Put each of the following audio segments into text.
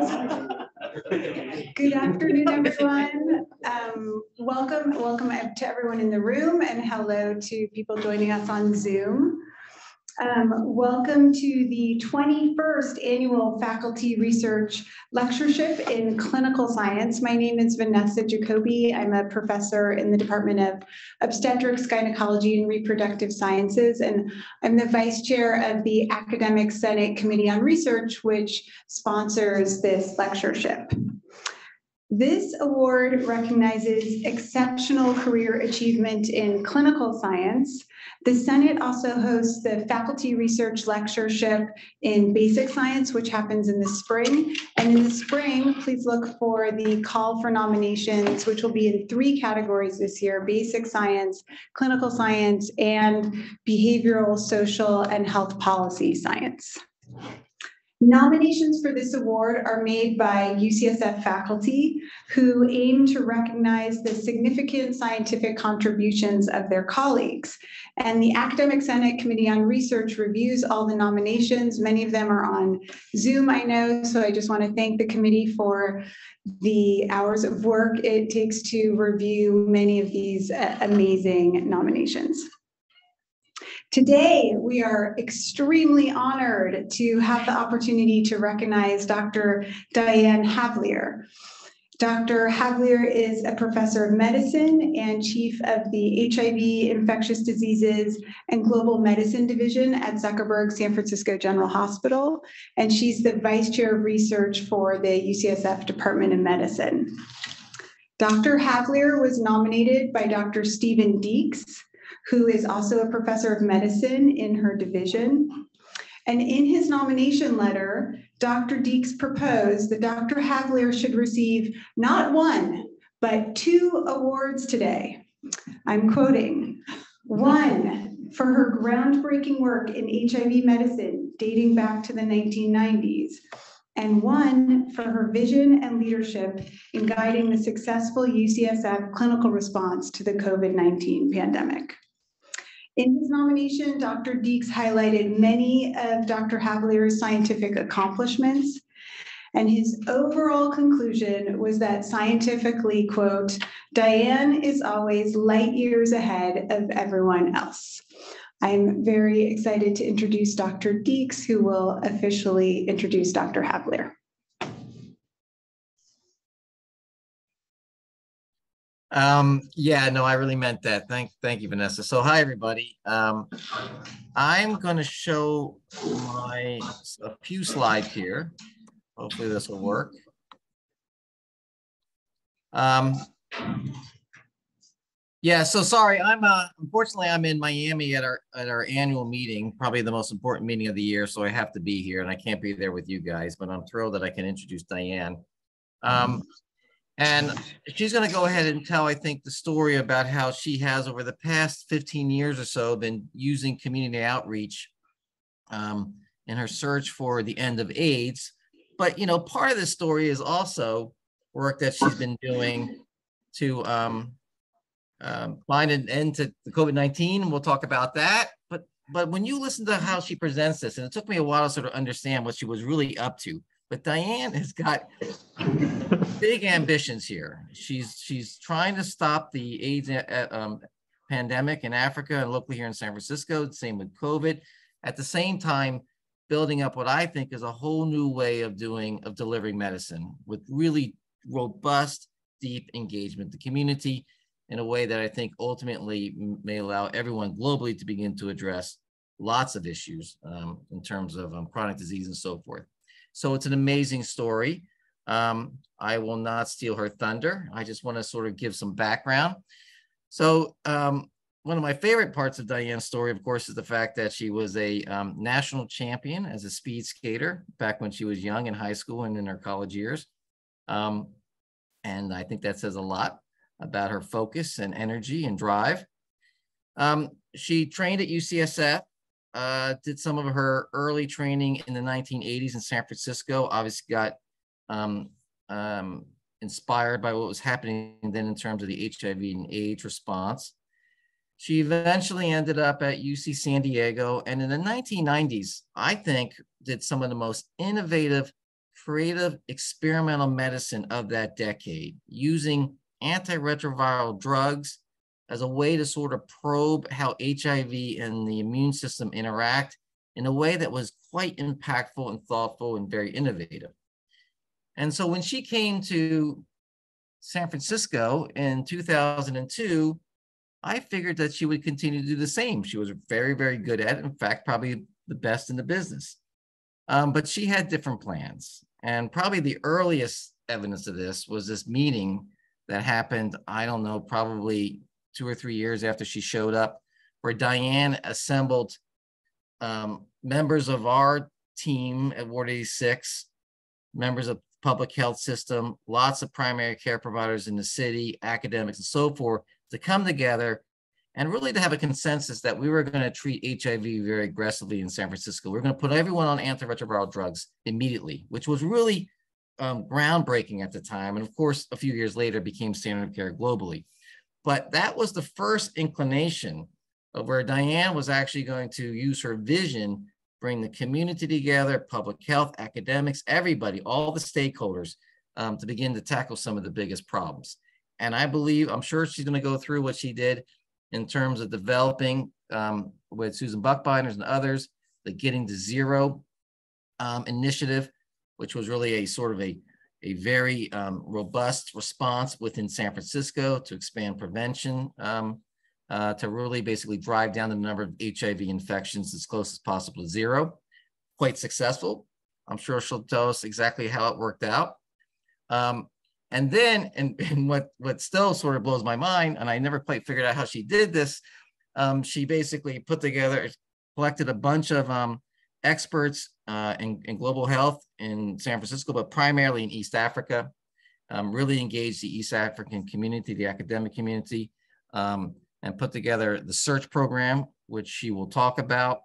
Good afternoon, everyone. Um, welcome, welcome to everyone in the room and hello to people joining us on Zoom. Um, welcome to the 21st Annual Faculty Research Lectureship in Clinical Science. My name is Vanessa Jacoby. I'm a professor in the Department of Obstetrics, Gynecology, and Reproductive Sciences, and I'm the vice chair of the Academic Senate Committee on Research, which sponsors this lectureship. This award recognizes exceptional career achievement in clinical science. The Senate also hosts the Faculty Research Lectureship in Basic Science, which happens in the spring. And in the spring, please look for the call for nominations, which will be in three categories this year, basic science, clinical science, and behavioral, social, and health policy science. Nominations for this award are made by UCSF faculty who aim to recognize the significant scientific contributions of their colleagues. And the Academic Senate Committee on Research reviews all the nominations. Many of them are on Zoom, I know, so I just want to thank the committee for the hours of work it takes to review many of these uh, amazing nominations. Today, we are extremely honored to have the opportunity to recognize Dr. Diane Havlir. Dr. Havlir is a professor of medicine and chief of the HIV, infectious diseases, and global medicine division at Zuckerberg San Francisco General Hospital. And she's the vice chair of research for the UCSF Department of Medicine. Dr. Havlir was nominated by Dr. Stephen Deeks who is also a professor of medicine in her division. And in his nomination letter, Dr. Deeks proposed that Dr. Havlir should receive not one, but two awards today. I'm quoting one for her groundbreaking work in HIV medicine dating back to the 1990s, and one for her vision and leadership in guiding the successful UCSF clinical response to the COVID 19 pandemic. In his nomination, Dr. Deeks highlighted many of Dr. Havlir's scientific accomplishments. And his overall conclusion was that scientifically, quote, Diane is always light years ahead of everyone else. I'm very excited to introduce Dr. Deeks, who will officially introduce Dr. Havlir. Um, yeah, no, I really meant that. Thank, thank you, Vanessa. So, hi everybody. Um, I'm going to show my a few slides here. Hopefully, this will work. Um, yeah, so sorry. I'm uh, unfortunately I'm in Miami at our at our annual meeting, probably the most important meeting of the year. So I have to be here, and I can't be there with you guys. But I'm thrilled that I can introduce Diane. Um, and she's going to go ahead and tell, I think, the story about how she has, over the past 15 years or so, been using community outreach um, in her search for the end of AIDS. But, you know, part of the story is also work that she's been doing to um, um, find an end to the COVID 19. We'll talk about that. But but when you listen to how she presents this, and it took me a while to sort of understand what she was really up to. But Diane has got big ambitions here. She's she's trying to stop the AIDS uh, um, pandemic in Africa and locally here in San Francisco. Same with COVID. At the same time, building up what I think is a whole new way of doing of delivering medicine with really robust, deep engagement, the community in a way that I think ultimately may allow everyone globally to begin to address lots of issues um, in terms of um, chronic disease and so forth. So it's an amazing story. Um, I will not steal her thunder. I just want to sort of give some background. So um, one of my favorite parts of Diane's story, of course, is the fact that she was a um, national champion as a speed skater back when she was young in high school and in her college years. Um, and I think that says a lot about her focus and energy and drive. Um, she trained at UCSF uh, did some of her early training in the 1980s in San Francisco. Obviously, got um, um, inspired by what was happening then in terms of the HIV and AIDS response. She eventually ended up at UC San Diego, and in the 1990s, I think, did some of the most innovative creative experimental medicine of that decade, using antiretroviral drugs as a way to sort of probe how HIV and the immune system interact in a way that was quite impactful and thoughtful and very innovative. And so when she came to San Francisco in 2002, I figured that she would continue to do the same. She was very, very good at it. In fact, probably the best in the business. Um, but she had different plans. And probably the earliest evidence of this was this meeting that happened, I don't know, probably two or three years after she showed up, where Diane assembled um, members of our team at Ward 86, members of public health system, lots of primary care providers in the city, academics and so forth to come together and really to have a consensus that we were going to treat HIV very aggressively in San Francisco. We are going to put everyone on antiretroviral drugs immediately, which was really um, groundbreaking at the time. And of course, a few years later became standard of care globally. But that was the first inclination of where Diane was actually going to use her vision, bring the community together, public health, academics, everybody, all the stakeholders um, to begin to tackle some of the biggest problems. And I believe, I'm sure she's going to go through what she did in terms of developing um, with Susan Buchbinders and others, the Getting to Zero um, initiative, which was really a sort of a, a very um, robust response within San Francisco to expand prevention, um, uh, to really basically drive down the number of HIV infections as close as possible to zero. Quite successful. I'm sure she'll tell us exactly how it worked out. Um, and then, and, and what, what still sort of blows my mind, and I never quite figured out how she did this, um, she basically put together, collected a bunch of um, experts uh, in, in, global health in San Francisco, but primarily in East Africa, um, really engaged the East African community, the academic community, um, and put together the search program, which she will talk about,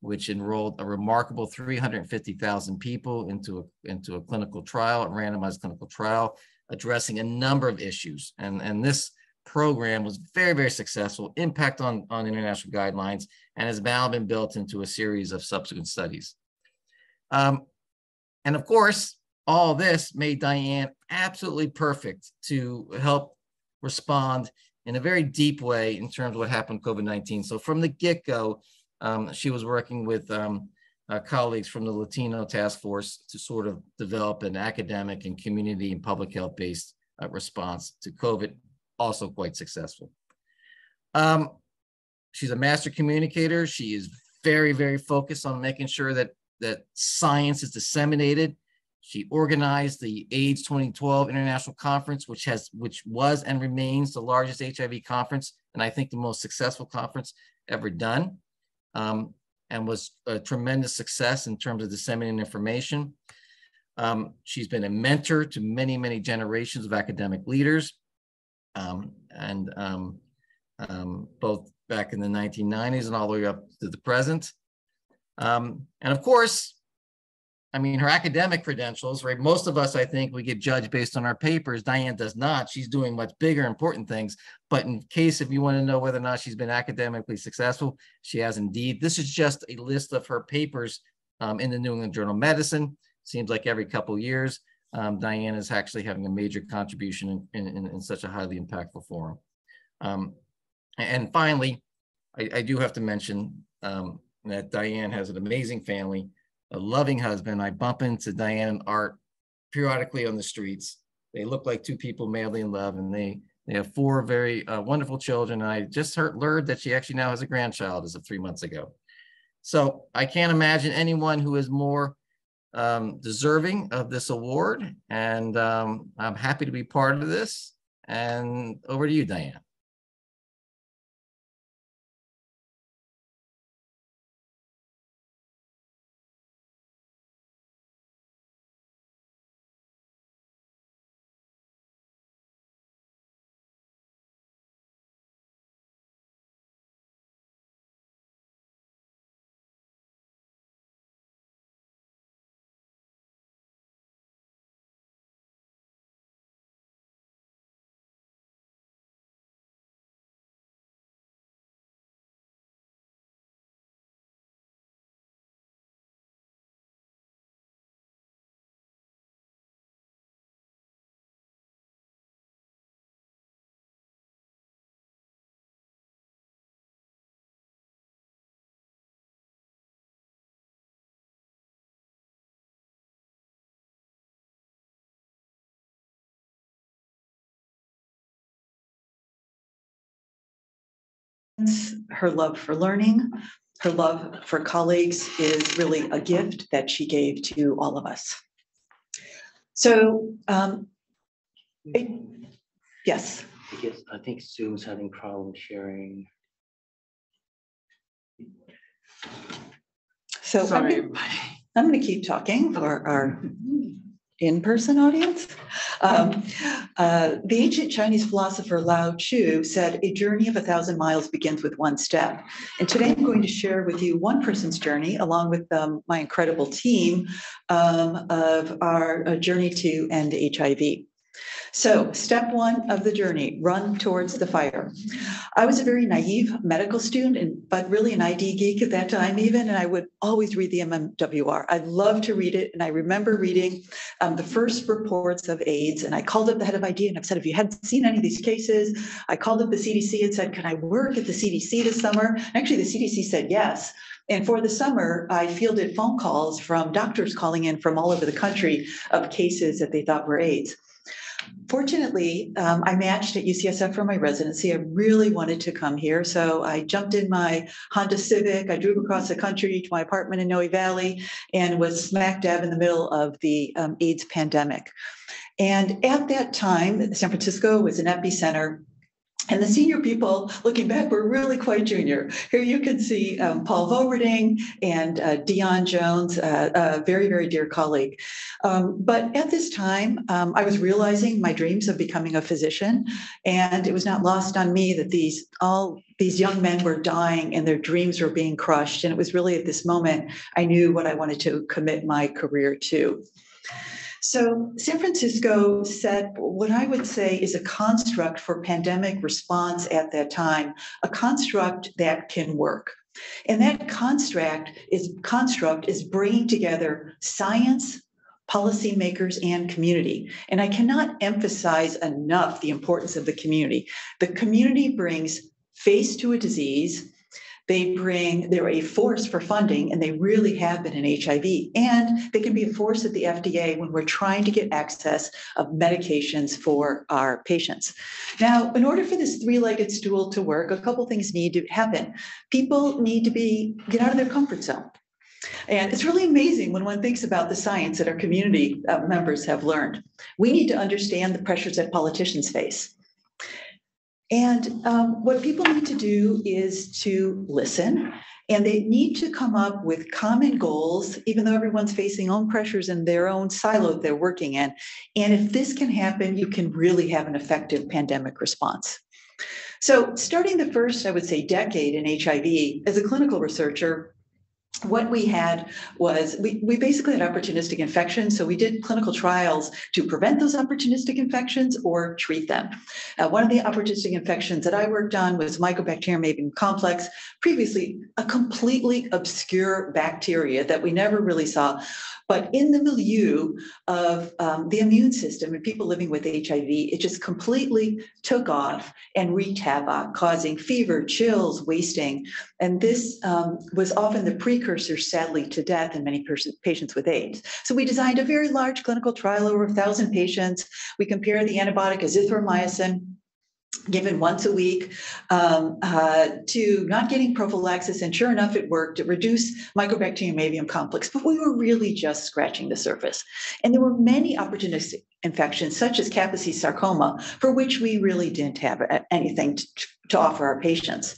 which enrolled a remarkable 350,000 people into a, into a clinical trial, a randomized clinical trial addressing a number of issues. And, and this program was very, very successful, impact on, on international guidelines, and has now been built into a series of subsequent studies. Um, and of course, all this made Diane absolutely perfect to help respond in a very deep way in terms of what happened with COVID-19. So from the get-go, um, she was working with um, uh, colleagues from the Latino Task Force to sort of develop an academic and community and public health based uh, response to COVID, also quite successful. Um, she's a master communicator. She is very, very focused on making sure that, that science is disseminated. She organized the AIDS 2012 International Conference, which has, which was and remains the largest HIV conference, and I think the most successful conference ever done. Um, and was a tremendous success in terms of disseminating information. Um, she's been a mentor to many, many generations of academic leaders, um, and um, um both back in the 1990s and all the way up to the present. Um, and of course, I mean, her academic credentials, right? Most of us, I think, we get judged based on our papers. Diane does not. She's doing much bigger, important things. But in case if you want to know whether or not she's been academically successful, she has indeed. This is just a list of her papers um, in the New England Journal of Medicine. Seems like every couple years, um, Diane is actually having a major contribution in, in, in such a highly impactful forum. Um, and finally, I, I, do have to mention um, that Diane has an amazing family a loving husband. I bump into Diane and Art periodically on the streets. They look like two people madly in love, and they they have four very uh, wonderful children. And I just heard learned that she actually now has a grandchild as of three months ago. So I can't imagine anyone who is more um, deserving of this award. And um, I'm happy to be part of this. And over to you, Diane. Her love for learning, her love for colleagues is really a gift that she gave to all of us. So, um, it- yes, I guess, I think Zoom's having problems sharing. so I'm Sorry, gonna- I'm going to keep talking for our in-person audience. Um, uh, The ancient Chinese philosopher Lao Tzu said, "A journey of a thousand miles begins with one step." And today I'm going to share with you one person's journey, along with um, my incredible team, um, of our uh, journey to end HIV. So step one of the journey, run towards the fire. I was a very naive medical student, and but really an ID geek at that time even, and I would always read the MMWR. I loved to read it, and I remember reading um, the first reports of AIDS, and I called up the head of ID and I've said, if you hadn't seen any of these cases, I called up the CDC and said, can I work at the CDC this summer? Actually, the CDC said yes. And for the summer, I fielded phone calls from doctors calling in from all over the country of cases that they thought were AIDS. Fortunately, um, I matched at UCSF for my residency. I really wanted to come here. So I jumped in my Honda Civic. I drove across the country to my apartment in Noe Valley and was smack dab in the middle of the um, AIDS pandemic. And at that time, San Francisco was an epicenter. And the senior people, looking back, were really quite junior. Here you can see um, Paul Volberding and uh, Dion Jones, uh, a very, very dear colleague. Um, but at this time, um, I was realizing my dreams of becoming a physician, and it was not lost on me that these all these young men were dying and their dreams were being crushed. And it was really at this moment I knew what I wanted to commit my career to. So San Francisco set what I would say is a construct for pandemic response at that time, a construct that can work. And that construct is construct is bringing together science, policymakers and community. And I cannot emphasize enough the importance of the community. The community brings face to a disease, they bring, they're a force for funding, and they really have been in HIV. And they can be a force at the FDA when we're trying to get access of medications for our patients. Now, in order for this three-legged stool to work, a couple things need to happen. People need to be get out of their comfort zone. And it's really amazing when one thinks about the science that our community uh, members have learned. We need to understand the pressures that politicians face. And um, what people need to do is to listen and they need to come up with common goals, even though everyone's facing own pressures in their own silo that they're working in. And if this can happen, you can really have an effective pandemic response. So, starting the first, I would say, decade in HIV, as a clinical researcher, what we had was we, we basically had opportunistic infections. So we did clinical trials to prevent those opportunistic infections or treat them. Uh, one of the opportunistic infections that I worked on was Mycobacterium avium complex, previously a completely obscure bacteria that we never really saw. But in the milieu of um, the immune system and people living with HIV, it just completely took off and wreaked havoc, causing fever, chills, wasting. And this um, was often the precursor, sadly, to death in many patients with AIDS. So we designed a very large clinical trial over a thousand patients. We compared the antibiotic azithromycin given once a week um, uh, to not getting prophylaxis. And sure enough, it worked to reduce Mycobacterium avium complex, but we were really just scratching the surface. And there were many opportunistic infections, such as Kaposi sarcoma, for which we really didn't have anything to, to offer our patients.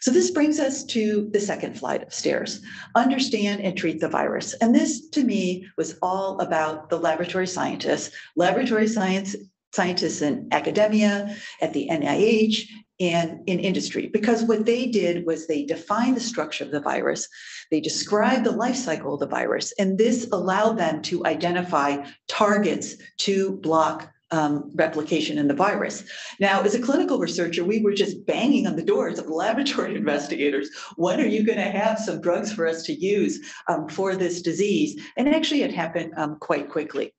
So this brings us to the second flight of stairs, understand and treat the virus. And this to me was all about the laboratory scientists, laboratory science scientists in academia, at the NIH, and in industry. Because what they did was they defined the structure of the virus, they described the life cycle of the virus, and this allowed them to identify targets to block um, replication in the virus. Now, as a clinical researcher, we were just banging on the doors of laboratory investigators. When are you going to have some drugs for us to use um, for this disease? And actually, it happened um, quite quickly.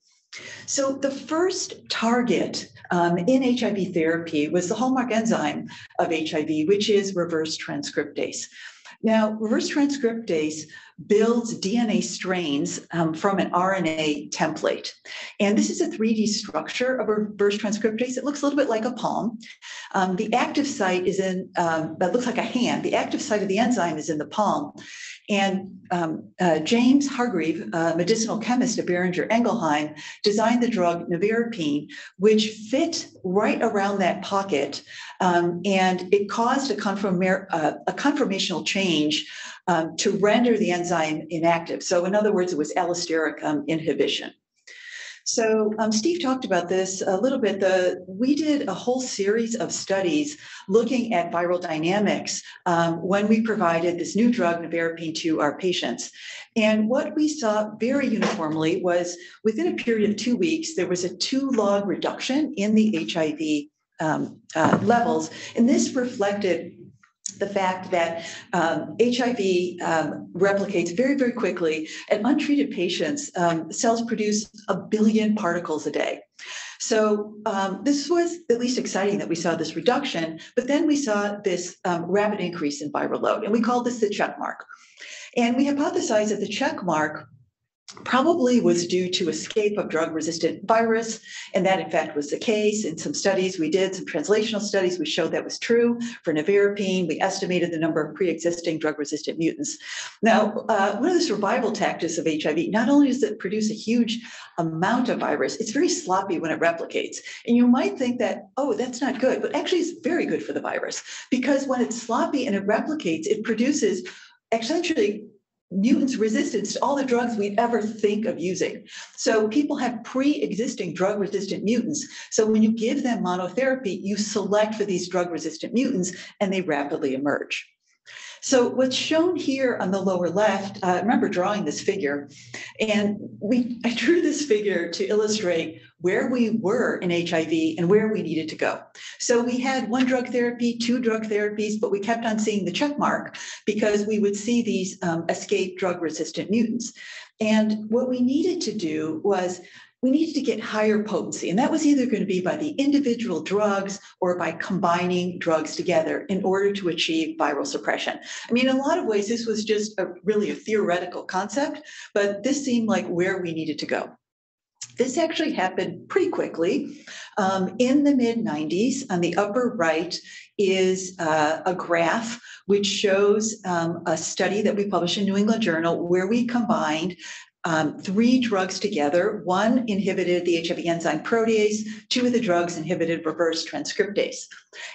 So the first target um, in HIV therapy was the hallmark enzyme of HIV, which is reverse transcriptase. Now, reverse transcriptase builds DNA strains um, from an RNA template. And this is a 3D structure of reverse transcriptase. It looks a little bit like a palm. Um, the active site is in, um, that looks like a hand. The active site of the enzyme is in the palm. And um, uh, James Hargrave, a medicinal chemist at Boehringer Ingelheim, designed the drug nevirapine, which fit right around that pocket. Um, and it caused a, uh, a conformational change um, to render the enzyme inactive. So, in other words, it was allosteric um, inhibition. So um, Steve talked about this a little bit. The we did a whole series of studies looking at viral dynamics um, when we provided this new drug nevirapine to our patients. And what we saw very uniformly was within a period of two weeks, there was a two log reduction in the HIV um, uh, levels, and this reflected the fact that um, HIV um, replicates very, very quickly. And untreated patients, um, cells produce a billion particles a day. So um, this was at least exciting that we saw this reduction, but then we saw this um, rapid increase in viral load, and we called this the check mark. And we hypothesized that the check mark probably was due to escape of drug resistant virus. And that, in fact, was the case. In some studies we did, some translational studies, we showed that was true. For nevirapine, we estimated the number of pre existing drug resistant mutants. Now, uh, one of the survival tactics of HIV, not only does it produce a huge amount of virus, it's very sloppy when it replicates. And you might think that, oh, that's not good, but actually, it's very good for the virus because when it's sloppy and it replicates, it produces essentially mutants resistance to all the drugs we'd ever think of using. So people have pre-existing drug-resistant mutants. So when you give them monotherapy, you select for these drug-resistant mutants and they rapidly emerge. So what's shown here on the lower left, uh, remember drawing this figure, and we I drew this figure to illustrate where we were in HIV and where we needed to go. So we had one drug therapy, two drug therapies, but we kept on seeing the check mark because we would see these um, escape drug resistant mutants. And what we needed to do was we needed to get higher potency. And that was either going to be by the individual drugs or by combining drugs together in order to achieve viral suppression. I mean, in a lot of ways, this was just a, really a theoretical concept, but this seemed like where we needed to go. This actually happened pretty quickly. Um, in the mid 90s, on the upper right is uh, a graph which shows um, a study that we published in New England Journal where we combined um, three drugs together. One inhibited the HIV enzyme protease, two of the drugs inhibited reverse transcriptase.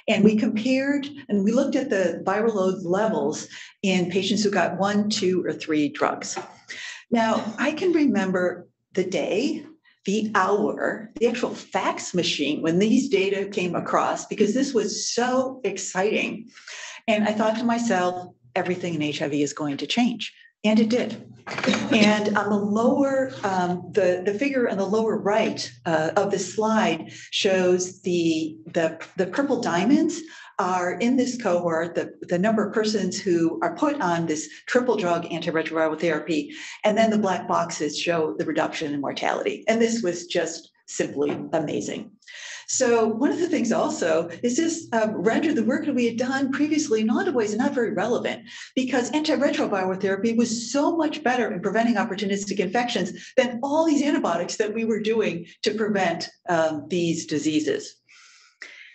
And we compared and we looked at the viral load levels in patients who got one, two, or three drugs. Now, I can remember the day the hour, the actual fax machine when these data came across, because this was so exciting. And I thought to myself, everything in HIV is going to change. And it did. And on the lower, um, the, the figure on the lower right uh, of the slide shows the, the, the purple diamonds are in this cohort, the, the number of persons who are put on this triple drug antiretroviral therapy, and then the black boxes show the reduction in mortality. And this was just simply amazing. So one of the things also is this um, rendered the work that we had done previously in a lot of ways not very relevant because antiretroviral therapy was so much better in preventing opportunistic infections than all these antibiotics that we were doing to prevent um, these diseases.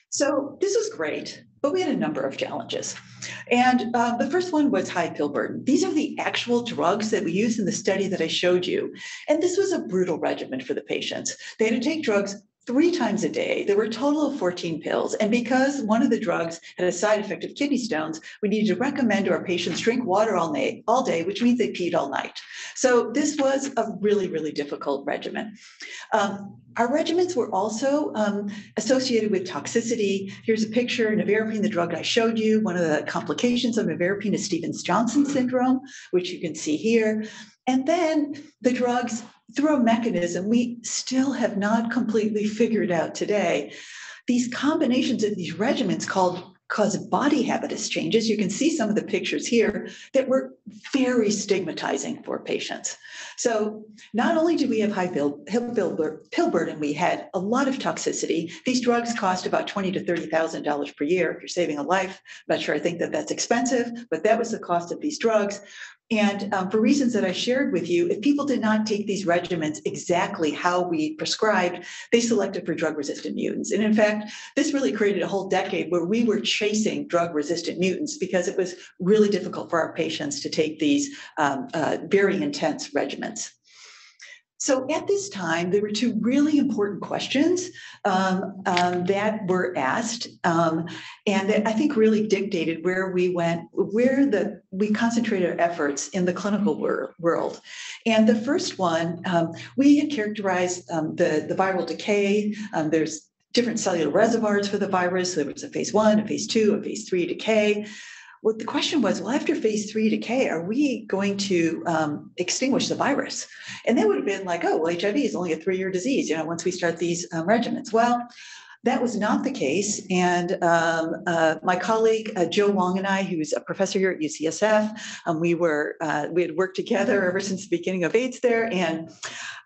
So this was great but we had a number of challenges. And uh, the first one was high pill burden. These are the actual drugs that we used in the study that I showed you. And this was a brutal regimen for the patients. They had to take drugs three times a day. There were a total of 14 pills. And because one of the drugs had a side effect of kidney stones, we needed to recommend to our patients drink water all day, all day which means they peed all night. So this was a really, really difficult regimen. Um, our regimens were also um, associated with toxicity. Here's a picture, nevirapine, the drug I showed you. One of the complications of nevirapine is Stevens-Johnson syndrome, which you can see here. And then the drugs, through a mechanism we still have not completely figured out today, these combinations of these regimens called cause body habitus changes. You can see some of the pictures here that were very stigmatizing for patients. So not only did we have high pill, pill, pill burden, we had a lot of toxicity. These drugs cost about twenty to thirty thousand dollars per year. If you're saving a life, I'm not sure I think that that's expensive, but that was the cost of these drugs. And um, for reasons that I shared with you, if people did not take these regimens exactly how we prescribed, they selected for drug resistant mutants. And in fact, this really created a whole decade where we were chasing drug resistant mutants because it was really difficult for our patients to take these um, uh, very intense regimens. So at this time, there were two really important questions um, um, that were asked, um, and that I think really dictated where we went, where the we concentrated our efforts in the clinical wor- world. And the first one, um, we had characterized um, the the viral decay. Um, there's different cellular reservoirs for the virus. There was a phase one, a phase two, a phase three decay well, the question was, well, after phase three decay, are we going to um, extinguish the virus? And they would have been like, oh, well, HIV is only a three-year disease, you know, once we start these um, regimens. Well, that was not the case. And um, uh, my colleague uh, Joe Wong and I, who's a professor here at UCSF, um, we were uh, we had worked together ever since the beginning of AIDS there, and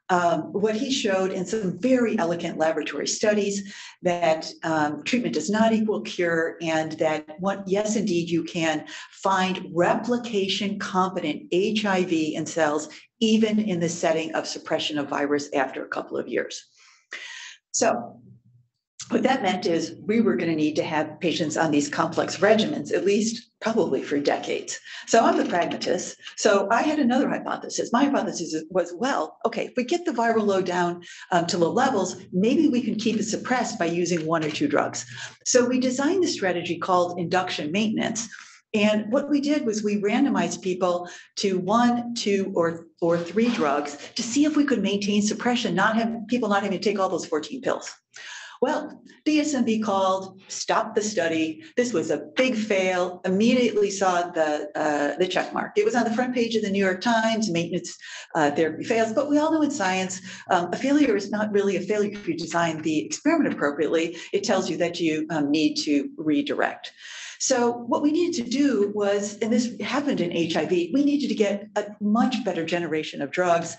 um, what he showed in some very elegant laboratory studies that um, treatment does not equal cure and that yes indeed you can find replication competent hiv in cells even in the setting of suppression of virus after a couple of years. So what that meant is we were going to need to have patients on these complex regimens, at least probably for decades. So I'm the pragmatist. So I had another hypothesis. My hypothesis was well, okay, if we get the viral load down um, to low levels, maybe we can keep it suppressed by using one or two drugs. So we designed the strategy called induction maintenance. And what we did was we randomized people to one, two, or or three drugs to see if we could maintain suppression, not have people not having to take all those 14 pills. Well, DSMB called, stopped the study. This was a big fail. Immediately saw the uh, the check mark. It was on the front page of the New York Times. Maintenance uh, therapy fails, but we all know in science, um, a failure is not really a failure if you design the experiment appropriately. It tells you that you um, need to redirect. So what we needed to do was, and this happened in HIV, we needed to get a much better generation of drugs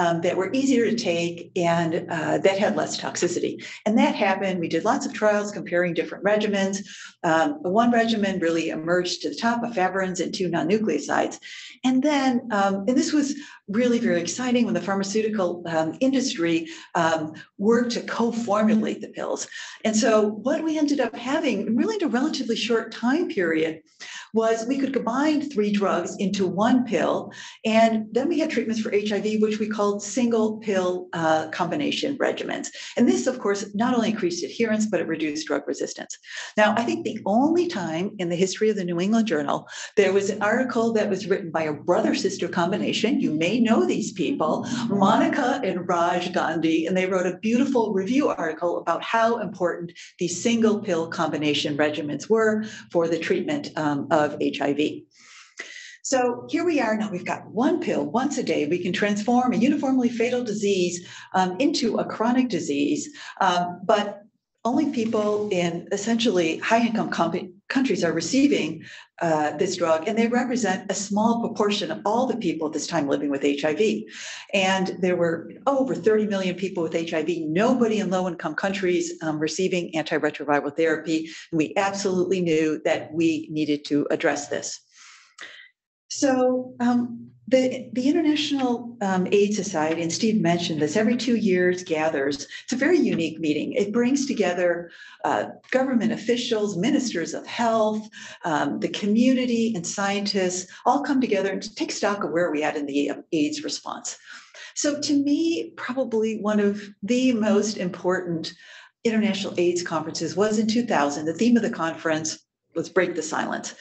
um, that were easier to take and uh, that had less toxicity. And that happened. We did lots of trials comparing different regimens. Um, one regimen really emerged to the top, efavirenz and two non-nucleosides. And then, um, and this was really very exciting when the pharmaceutical um, industry um, worked to co-formulate the pills. And so what we ended up having, really in a relatively short time period, was we could combine three drugs into one pill. And then we had treatments for HIV, which we called single pill uh, combination regimens. And this, of course, not only increased adherence, but it reduced drug resistance. Now, I think the only time in the history of the New England Journal, there was an article that was written by a brother sister combination. You may know these people, Monica and Raj Gandhi, and they wrote a beautiful review article about how important these single pill combination regimens were for the treatment um, of of HIV. So here we are now. We've got one pill once a day. We can transform a uniformly fatal disease um, into a chronic disease, um, but only people in essentially high income com- countries are receiving uh, this drug, and they represent a small proportion of all the people at this time living with HIV. And there were over 30 million people with HIV, nobody in low income countries um, receiving antiretroviral therapy. We absolutely knew that we needed to address this. So, um, the, the International um, AIDS Society, and Steve mentioned this, every two years gathers. It's a very unique meeting. It brings together uh, government officials, ministers of health, um, the community, and scientists all come together and take stock of where we at in the um, AIDS response. So, to me, probably one of the most important international AIDS conferences was in 2000. The theme of the conference was Break the Silence.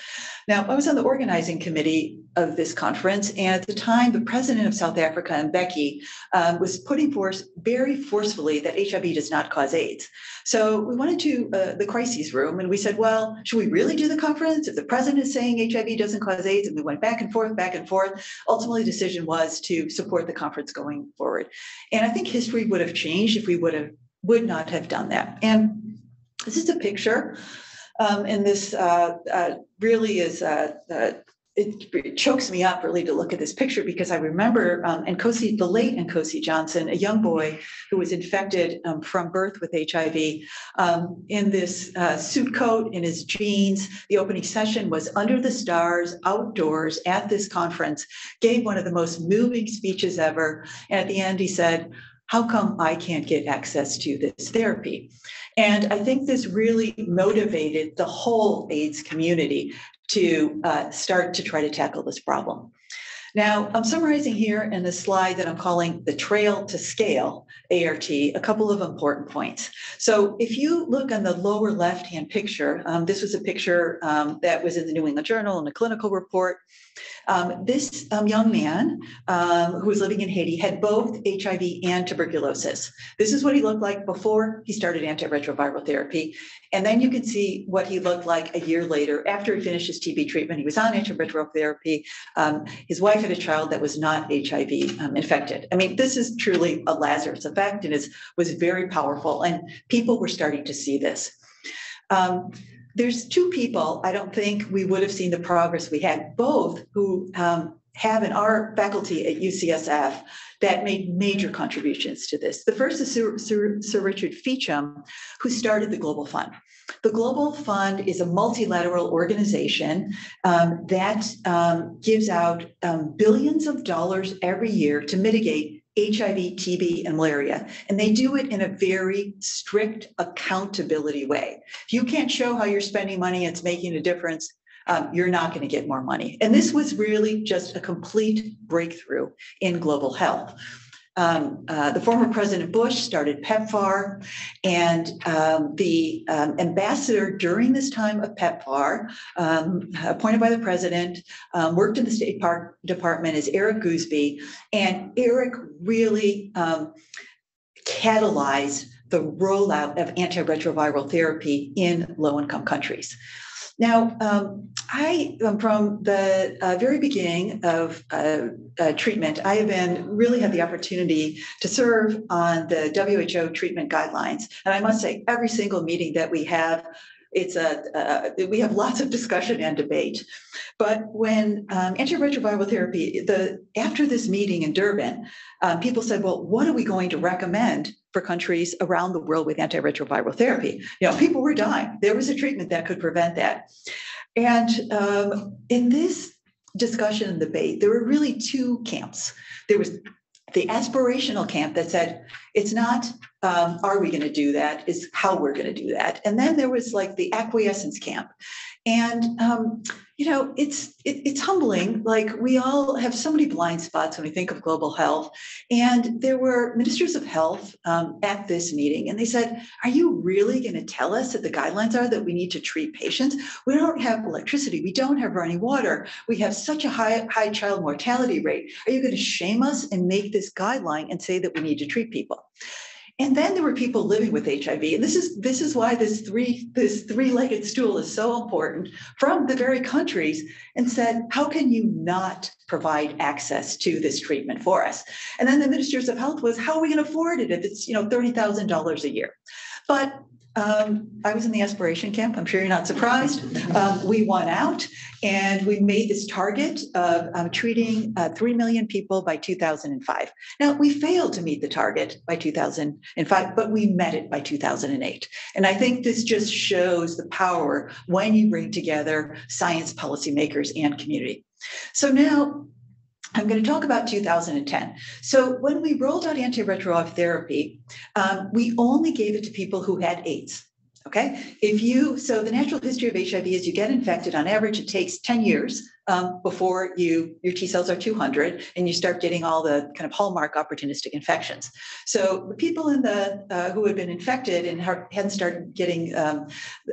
Now, I was on the organizing committee of this conference, and at the time, the president of South Africa, Mbeki, um, was putting forth very forcefully that HIV does not cause AIDS. So we went into uh, the crises room and we said, well, should we really do the conference if the president is saying HIV doesn't cause AIDS? And we went back and forth, back and forth. Ultimately, the decision was to support the conference going forward. And I think history would have changed if we would have would not have done that. And this is a picture um, and this uh, uh, really is uh, it chokes me up really to look at this picture because I remember, um, Nkosi, the late Nkosi Johnson, a young boy who was infected um, from birth with HIV, um, in this uh, suit coat, in his jeans. The opening session was under the stars, outdoors at this conference, gave one of the most moving speeches ever. And at the end, he said, how come I can't get access to this therapy? And I think this really motivated the whole AIDS community to uh, start to try to tackle this problem. Now, I'm summarizing here in the slide that I'm calling the Trail to Scale ART, a couple of important points. So if you look on the lower left-hand picture, um, this was a picture um, that was in the New England Journal and a clinical report. Um, this um, young man um, who was living in Haiti had both HIV and tuberculosis. This is what he looked like before he started antiretroviral therapy. And then you can see what he looked like a year later after he finished his TB treatment. He was on antiretroviral therapy. Um, his wife had a child that was not HIV um, infected. I mean, this is truly a Lazarus effect and it was very powerful. And people were starting to see this. Um, there's two people I don't think we would have seen the progress we had, both who um, have in our faculty at UCSF that made major contributions to this. The first is Sir, Sir, Sir Richard Feachem, who started the Global Fund. The Global Fund is a multilateral organization um, that um, gives out um, billions of dollars every year to mitigate HIV, TB, and malaria. And they do it in a very strict accountability way. If you can't show how you're spending money, it's making a difference, um, you're not going to get more money. And this was really just a complete breakthrough in global health. Um, uh, the former President Bush started PEPFAR, and um, the um, ambassador during this time of PEPFAR, um, appointed by the president, um, worked in the State Park Department as Eric Goosby, and Eric really um, catalyzed the rollout of antiretroviral therapy in low-income countries. Now, um, I, from the uh, very beginning of uh, uh, treatment, I have been really had the opportunity to serve on the WHO treatment guidelines. And I must say, every single meeting that we have, it's a uh, we have lots of discussion and debate. But when um, antiretroviral therapy, the after this meeting in Durban, um, people said, "Well, what are we going to recommend for countries around the world with antiretroviral therapy. You know, people were dying. There was a treatment that could prevent that. And um, in this discussion and debate, there were really two camps. There was the aspirational camp that said, it's not, um, are we going to do that? Is how we're going to do that. And then there was like the acquiescence camp. And um, you know, it's it, it's humbling. Like we all have so many blind spots when we think of global health. And there were ministers of health um, at this meeting, and they said, "Are you really going to tell us that the guidelines are that we need to treat patients? We don't have electricity. We don't have running water. We have such a high high child mortality rate. Are you going to shame us and make this guideline and say that we need to treat people?" And then there were people living with HIV. And this is this is why this three this three-legged stool is so important from the very countries and said, how can you not provide access to this treatment for us? And then the ministers of health was, how are we going to afford it if it's you know $30,000 a year? But um, I was in the aspiration camp. I'm sure you're not surprised. Um, we won out and we made this target of um, treating uh, 3 million people by 2005. Now, we failed to meet the target by 2005, but we met it by 2008. And I think this just shows the power when you bring together science policymakers and community. So now I'm going to talk about 2010. So when we rolled out antiretroviral therapy, um, we only gave it to people who had AIDS. Okay. If you, so the natural history of HIV is you get infected on average, it takes 10 years um, before you your T cells are 200 and you start getting all the kind of hallmark opportunistic infections. So the people in the uh, who had been infected and hadn't started getting um,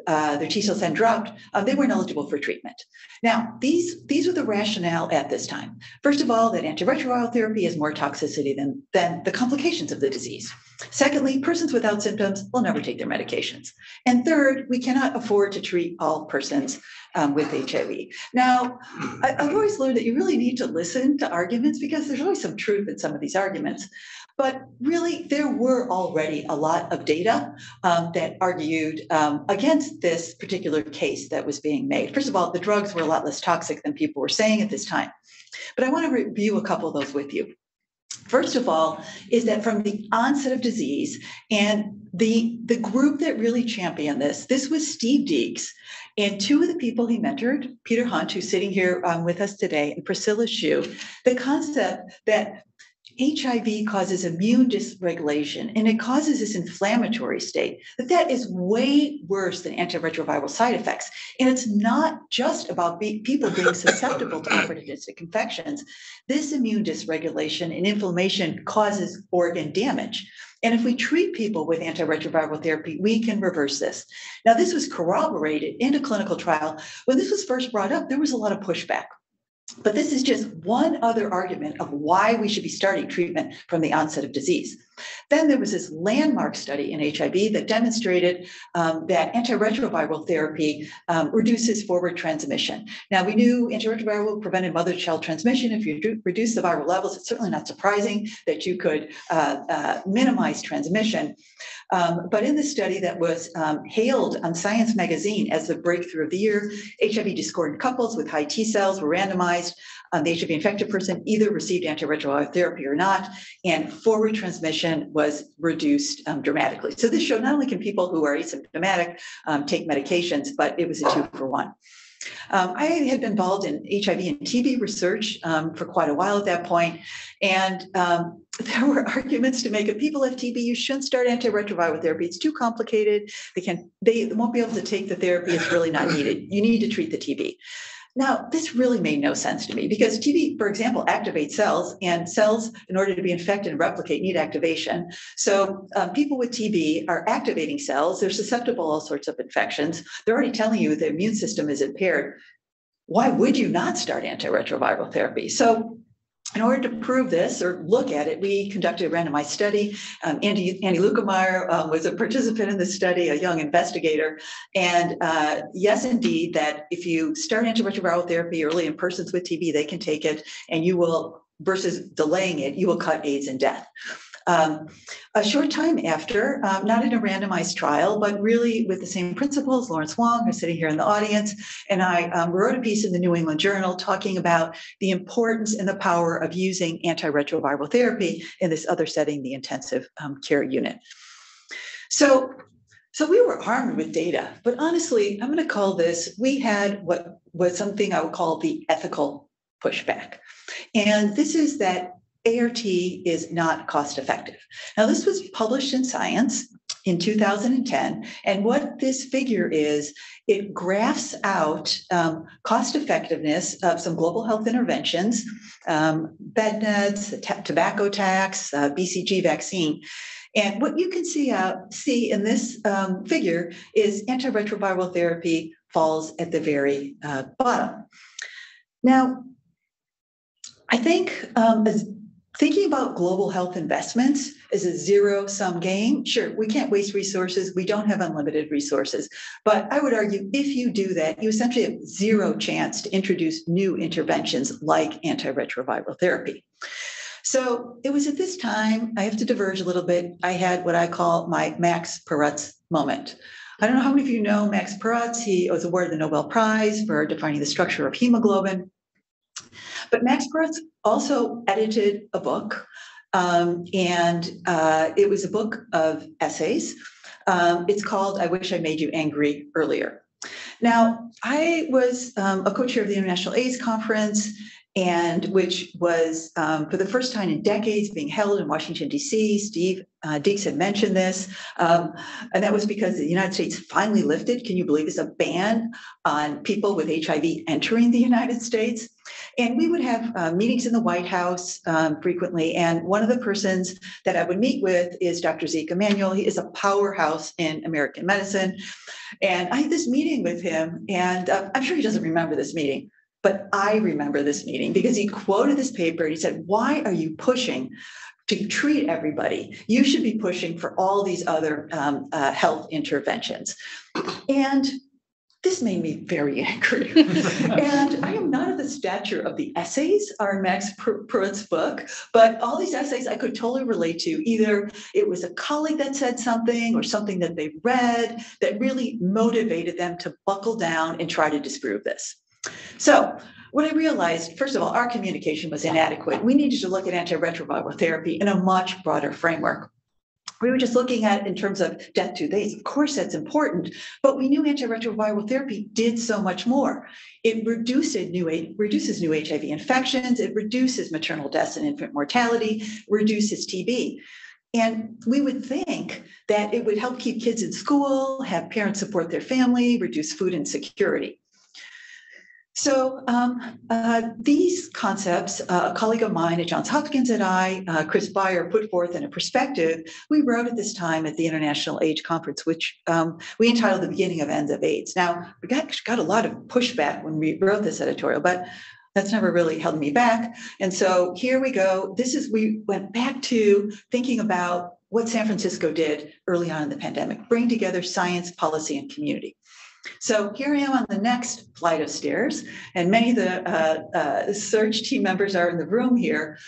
uh, their T cells then dropped, uh, they weren't eligible for treatment. Now these these were the rationale at this time. First of all, that antiretroviral therapy has more toxicity than than the complications of the disease. Secondly, persons without symptoms will never take their medications. And third, we cannot afford to treat all persons um, with HIV. Now, I, have always learned that you really need to listen to arguments because there's always some truth in some of these arguments. But really, there were already a lot of data um, that argued um, against this particular case that was being made. First of all, the drugs were a lot less toxic than people were saying at this time. But I want to review a couple of those with you. First of all, is that from the onset of disease, and the, the group that really championed this, this was Steve Deeks. And two of the people he mentored, Peter Hunt, who's sitting here um, with us today, and Priscilla Hsue, the concept that HIV causes immune dysregulation and it causes this inflammatory state, that that is way worse than antiretroviral side effects. And it's not just about be- people being susceptible to opportunistic infections. This immune dysregulation and inflammation causes organ damage. And if we treat people with antiretroviral therapy, we can reverse this. Now, this was corroborated in a clinical trial. When this was first brought up, there was a lot of pushback. But this is just one other argument of why we should be starting treatment from the onset of disease. Then there was this landmark study in HIV that demonstrated um, that antiretroviral therapy um, reduces forward transmission. Now, we knew antiretroviral prevented mother child transmission. If you reduce the viral levels, it's certainly not surprising that you could uh, uh, minimize transmission. Um, but in the study that was um, hailed on Science magazine as the breakthrough of the year, HIV discordant couples with high T cells were randomized um, the HIV infected person either received antiretroviral therapy or not, and forward transmission was reduced um, dramatically. So this showed not only can people who are asymptomatic um, take medications, but it was a two for one. Um, I had been involved in HIV and TB research um, for quite a while at that point, and um, there were arguments to make. If people have TB, you shouldn't start antiretroviral therapy. It's too complicated. They can they won't be able to take the therapy. It's really not needed. You need to treat the TB. Now, this really made no sense to me because TB, for example, activates cells, and cells, in order to be infected and replicate, need activation. So, um, people with TB are activating cells. They're susceptible to all sorts of infections. They're already telling you the immune system is impaired. Why would you not start antiretroviral therapy? So, in order to prove this or look at it, we conducted a randomized study. Um, Andy, Andy Luetkemeyer um, was a participant in the study, a young investigator. And uh, yes, indeed, that if you start antiretroviral therapy early in persons with TB, they can take it and you will, versus delaying it, you will cut AIDS and death. Um, a short time after, um, not in a randomized trial, but really with the same principles, Laurence Huang, who's sitting here in the audience, and I um, wrote a piece in the New England Journal talking about the importance and the power of using antiretroviral therapy in this other setting, the intensive um, care unit. So so we were armed with data, but honestly, I'm going to call this, we had what was something I would call the ethical pushback. And this is that ART is not cost effective. Now, this was published in Science in 2010. And what this figure is, it graphs out um, cost effectiveness of some global health interventions, um, bed nets, t- tobacco tax, uh, BCG vaccine. And what you can see, uh, see in this um, figure is antiretroviral therapy falls at the very uh, bottom. Now, I think um, as Thinking about global health investments is a zero sum game. Sure, we can't waste resources. We don't have unlimited resources. But I would argue if you do that, you essentially have zero chance to introduce new interventions like antiretroviral therapy. So it was at this time, I have to diverge a little bit. I had what I call my Max Perutz moment. I don't know how many of you know Max Perutz. He was awarded the Nobel Prize for defining the structure of hemoglobin. But Max Perutz also edited a book, um, and uh, it was a book of essays. Um, it's called I Wish I Made You Angry Earlier. Now, I was um, a co chair of the International AIDS Conference, and which was um, for the first time in decades being held in Washington, D.C. Steve uh, Deeks had mentioned this, um, and that was because the United States finally lifted, can you believe this, a ban on people with HIV entering the United States. And we would have uh, meetings in the White House um, frequently. And one of the persons that I would meet with is Dr. Zeke Emanuel. He is a powerhouse in American medicine. And I had this meeting with him, and uh, I'm sure he doesn't remember this meeting, but I remember this meeting because he quoted this paper and he said, Why are you pushing to treat everybody? You should be pushing for all these other um, uh, health interventions. And this made me very angry. and I am not of the stature of the essays are in Max Perutz's book, but all these essays I could totally relate to. Either it was a colleague that said something or something that they read that really motivated them to buckle down and try to disprove this. So what I realized, first of all, our communication was inadequate. We needed to look at antiretroviral therapy in a much broader framework we were just looking at in terms of death to days. Of course, that's important, but we knew antiretroviral therapy did so much more. It reduces new reduces new HIV infections. It reduces maternal deaths and infant mortality. Reduces TB. And we would think that it would help keep kids in school, have parents support their family, reduce food insecurity. So um, uh, these concepts, uh, a colleague of mine at Johns Hopkins and I, uh, Chris Beyrer, put forth in a perspective we wrote at this time at the International AIDS Conference, which um, we entitled The Beginning of Ends of AIDS. Now, we got, got a lot of pushback when we wrote this editorial, but that's never really held me back. And so here we go. This is, we went back to thinking about what San Francisco did early on in the pandemic, bring together science, policy, and community. So here I am on the next flight of stairs, and many of the uh, uh, search team members are in the room here.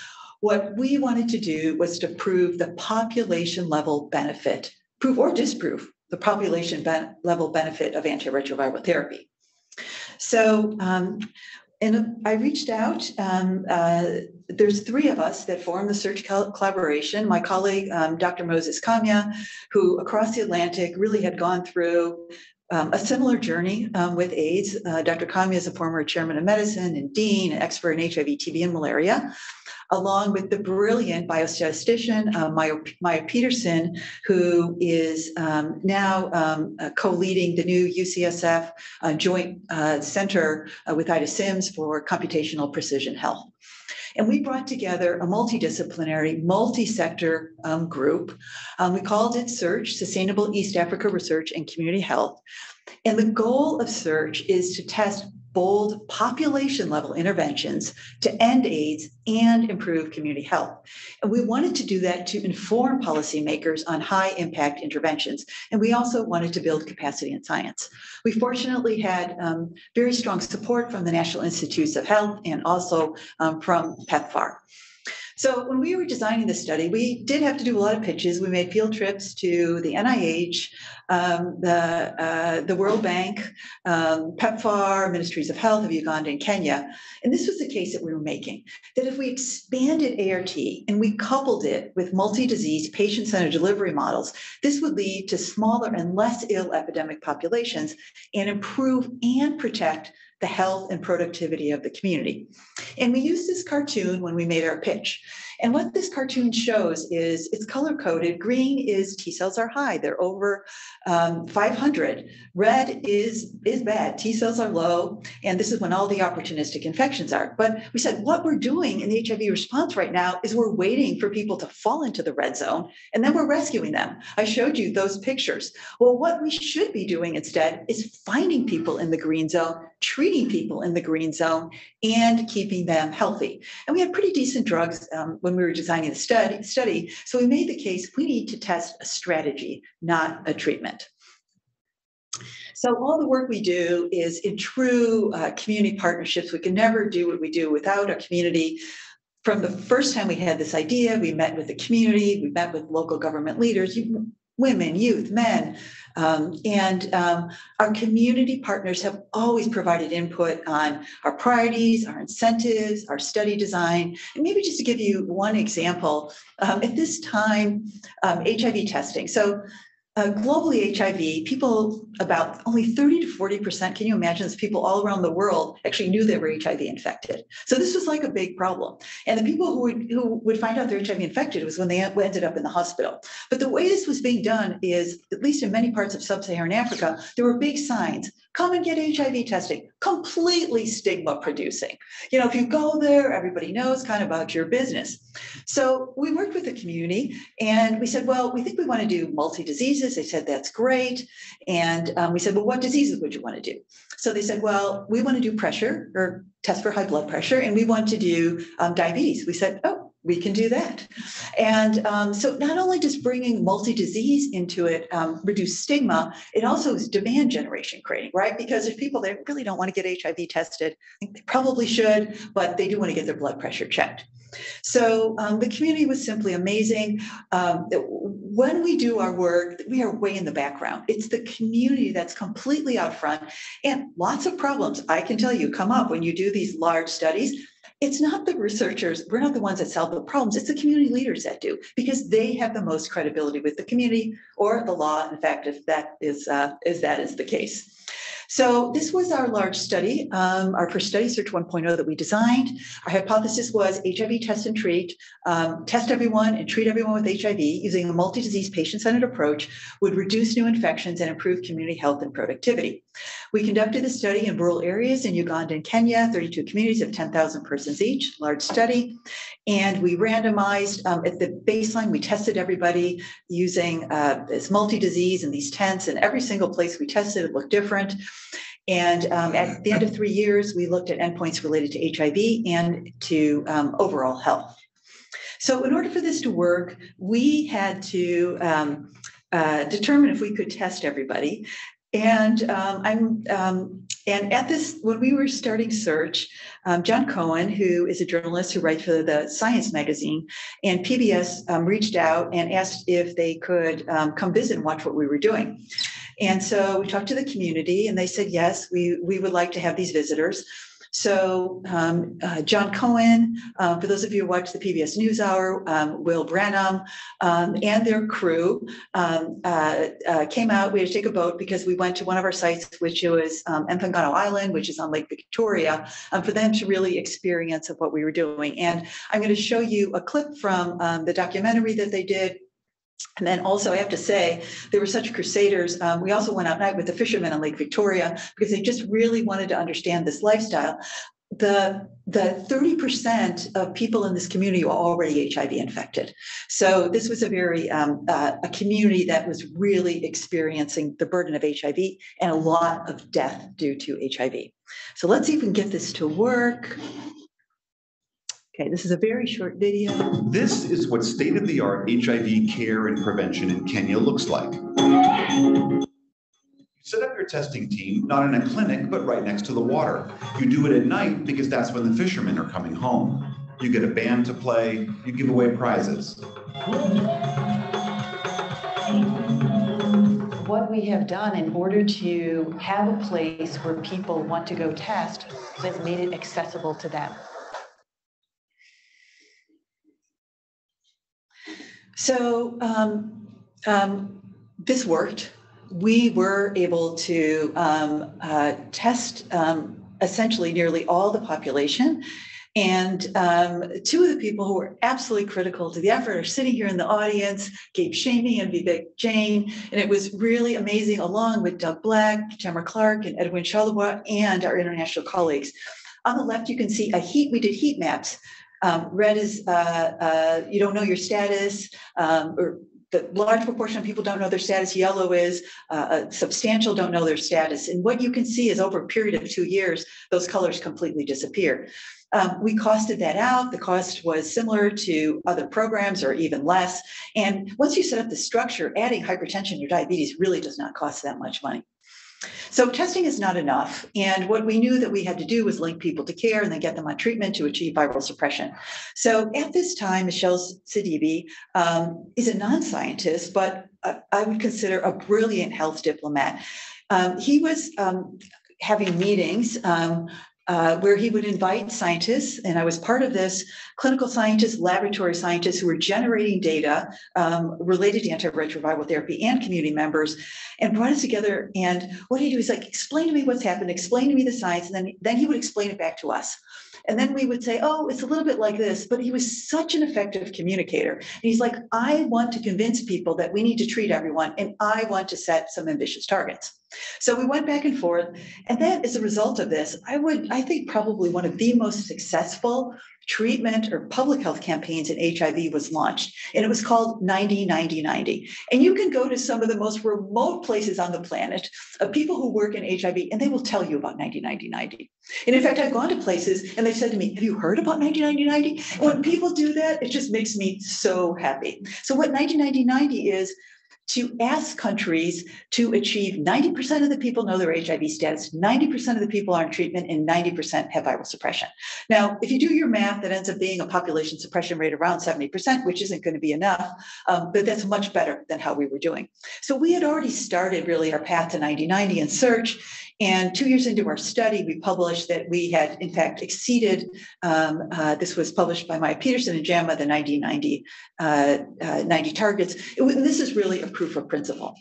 What we wanted to do was to prove the population level benefit, prove or disprove the population ben- level benefit of antiretroviral therapy. So, um, and I reached out. Um, uh, there's three of us that formed the search collaboration. My colleague, um, Dr. Moses Kamya, who across the Atlantic really had gone through um, a similar journey um, with AIDS. Uh, Dr. Kamya is a former chairman of medicine and dean, and expert in HIV, TB, and malaria, along with the brilliant biostatistician uh, Maya, Maya Petersen, who is um, now um, uh, co-leading the new UCSF uh, joint uh, center uh, with Ida Sims for computational precision health. And we brought together a multidisciplinary, multi-sector um, group. Um, we called it SEARCH, Sustainable East Africa Research and Community Health. And the goal of SEARCH is to test bold population level interventions to end AIDS and improve community health. And we wanted to do that to inform policymakers on high impact interventions. And we also wanted to build capacity in science. We fortunately had um, very strong support from the National Institutes of Health and also um, from PEPFAR. So when we were designing the study, we did have to do a lot of pitches. We made field trips to the NIH, um, the uh, the World Bank, um, PEPFAR, Ministries of Health of Uganda and Kenya, and this was the case that we were making. That if we expanded ART and we coupled it with multi-disease patient-centered delivery models, this would lead to smaller and less ill epidemic populations and improve and protect the health and productivity of the community. And we used this cartoon when we made our pitch. And what this cartoon shows is it's color coded. Green is T cells are high, they're over um, 500. Red is, is bad, T cells are low. And this is when all the opportunistic infections are. But we said what we're doing in the HIV response right now is we're waiting for people to fall into the red zone and then we're rescuing them. I showed you those pictures. Well, what we should be doing instead is finding people in the green zone, treating people in the green zone, and keeping them healthy. And we had pretty decent drugs um, when we were designing the study, study. So we made the case we need to test a strategy, not a treatment. So all the work we do is in true uh, community partnerships. We can never do what we do without a community. From the first time we had this idea, we met with the community, we met with local government leaders, women, youth, men, um, and um, our community partners have always provided input on our priorities, our incentives, our study design. And maybe just to give you one example, um, at this time, HIV um, testing. So uh, globally, HIV, people about only 30 to 40%, can you imagine this? People all around the world actually knew they were HIV infected. So this was like a big problem. And the people who would, who would find out they're HIV infected was when they ended up in the hospital. But the way this was being done is, at least in many parts of sub Saharan Africa, there were big signs come and get HIV testing, completely stigma producing. You know, if you go there, everybody knows kind of about your business. So we worked with the community and we said, well, we think we want to do multi diseases. They said, that's great. And um, we said, well, what diseases would you want to do? So they said, well, we want to do pressure or test for high blood pressure, and we want to do um, diabetes. We said, oh, we can do that. And um, so not only does bringing multi-disease into it um, reduce stigma, it also is demand generation creating, right? Because if people that really don't want to get HIV tested, they probably should, but they do want to get their blood pressure checked. So um, the community was simply amazing. Um, when we do our work, we are way in the background. It's the community that's completely out front, and lots of problems I can tell you come up when you do these large studies it's not the researchers, we're not the ones that solve the problems, it's the community leaders that do, because they have the most credibility with the community or the law, in fact, if that is, uh, is that is the case. So this was our large study, um, our first study, Search 1.0 that we designed. Our hypothesis was HIV test and treat, um, test everyone and treat everyone with HIV using a multi-disease patient-centered approach would reduce new infections and improve community health and productivity. We conducted the study in rural areas in Uganda and Kenya, 32 communities of 10,000 persons each, large study. And we randomized um, at the baseline, we tested everybody using uh, this multi-disease and these tents, and every single place we tested, it looked different. And um, at the end of three years, we looked at endpoints related to HIV and to um, overall health. So, in order for this to work, we had to um, uh, determine if we could test everybody. And um, I'm um, and at this when we were starting search, um, John Cohen, who is a journalist who writes for the Science magazine, and PBS um, reached out and asked if they could um, come visit and watch what we were doing. And so we talked to the community, and they said yes, we we would like to have these visitors. So um, uh, John Cohen, uh, for those of you who watch the PBS NewsHour, um, Will Brangham, um, and their crew um, uh, uh, came out. We had to take a boat because we went to one of our sites, which was um, Island, which is on Lake Victoria, um, for them to really experience of what we were doing. And I'm going to show you a clip from the documentary that they did and then also, I have to say, they were such crusaders. Um, we also went out night with the fishermen on Lake Victoria because they just really wanted to understand this lifestyle. The the 30% of people in this community were already HIV infected. So this was a very um, uh, a community that was really experiencing the burden of HIV and a lot of death due to HIV. So let's see if we can get this to work. Okay, this is a very short video. This is what state-of-the-art HIV care and prevention in Kenya looks like. You set up your testing team not in a clinic, but right next to the water. You do it at night because that's when the fishermen are coming home. You get a band to play, you give away prizes. What we have done in order to have a place where people want to go test has made it accessible to them. So um, um, this worked. We were able to um, uh, test um, essentially nearly all the population. And um, two of the people who were absolutely critical to the effort are sitting here in the audience, Gabe Chamie and Vivek Jain. And it was really amazing, along with Doug Black, Tamara Clark, and Edwin Charlebois, and our international colleagues. On the left, you can see a heat, we did heat maps um, red is uh, uh, you don't know your status, um, or the large proportion of people don't know their status. Yellow is uh, substantial don't know their status. And what you can see is over a period of two years, those colors completely disappear. Um, we costed that out. The cost was similar to other programs or even less. And once you set up the structure, adding hypertension or diabetes really does not cost that much money. So testing is not enough. And what we knew that we had to do was link people to care and then get them on treatment to achieve viral suppression. So at this time, Michel Sidibe um, is a non-scientist, but I would consider a brilliant health diplomat. Um, he was um, having meetings um, uh, where he would invite scientists, and I was part of this clinical scientists, laboratory scientists who were generating data um, related to antiretroviral therapy and community members, and brought us together. And what he do is like, explain to me what's happened, explain to me the science, and then then he would explain it back to us. And then we would say, oh, it's a little bit like this. But he was such an effective communicator. And he's like, I want to convince people that we need to treat everyone, and I want to set some ambitious targets. So we went back and forth. And then as a result of this, I would, I think, probably one of the most successful treatment or public health campaigns in HIV was launched. And it was called 90 90 90. And you can go to some of the most remote places on the planet of people who work in HIV, and they will tell you about 90 90 90. And in fact, I've gone to places and they said to me, Have you heard about 90 90 90? When people do that, it just makes me so happy. So, what 90 90 90 is, to ask countries to achieve 90% of the people know their HIV status, 90% of the people are in treatment, and 90% have viral suppression. Now, if you do your math, that ends up being a population suppression rate around 70%, which isn't going to be enough, um, but that's much better than how we were doing. So we had already started really our path to 90-90 in search, and two years into our study, we published that we had, in fact, exceeded. Um, uh, this was published by Maya Petersen and JAMA, the 90 uh, uh, 90 targets. It, this is really a proof of principle.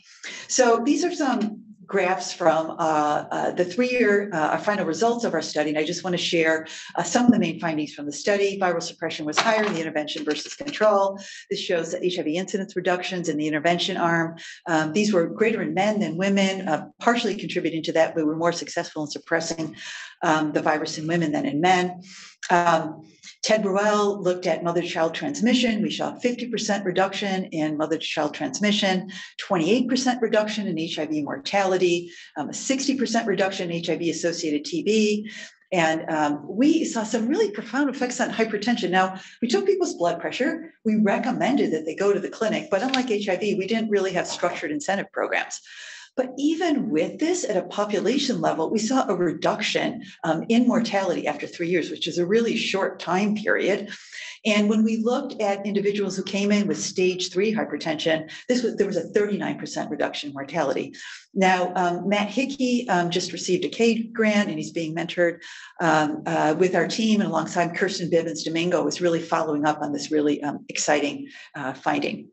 So these are some graphs from uh, uh, the three-year uh, final results of our study, and I just want to share some of the main findings from the study. Viral suppression was higher in the intervention versus control. This shows that HIV incidence reductions in the intervention arm. Um, these were greater in men than women, uh, partially contributing to that. We were more successful in suppressing um, the virus in women than in men. Um, Ted Ruel looked at mother to child transmission. We saw 50% reduction in mother to child transmission, 28% reduction in HIV mortality, um, a 60% reduction in HIV associated TB. And um, we saw some really profound effects on hypertension. Now, we took people's blood pressure. We recommended that they go to the clinic, but unlike HIV, we didn't really have structured incentive programs. But even with this at a population level, we saw a reduction um, in mortality after three years, which is a really short time period. And when we looked at individuals who came in with stage three hypertension, this was there was a 39% reduction in mortality. Now, um, Matt Hickey um, just received a CADE grant and he's being mentored um, uh, with our team and alongside Kirsten Bibbins Domingo is really following up on this really um, exciting uh, finding.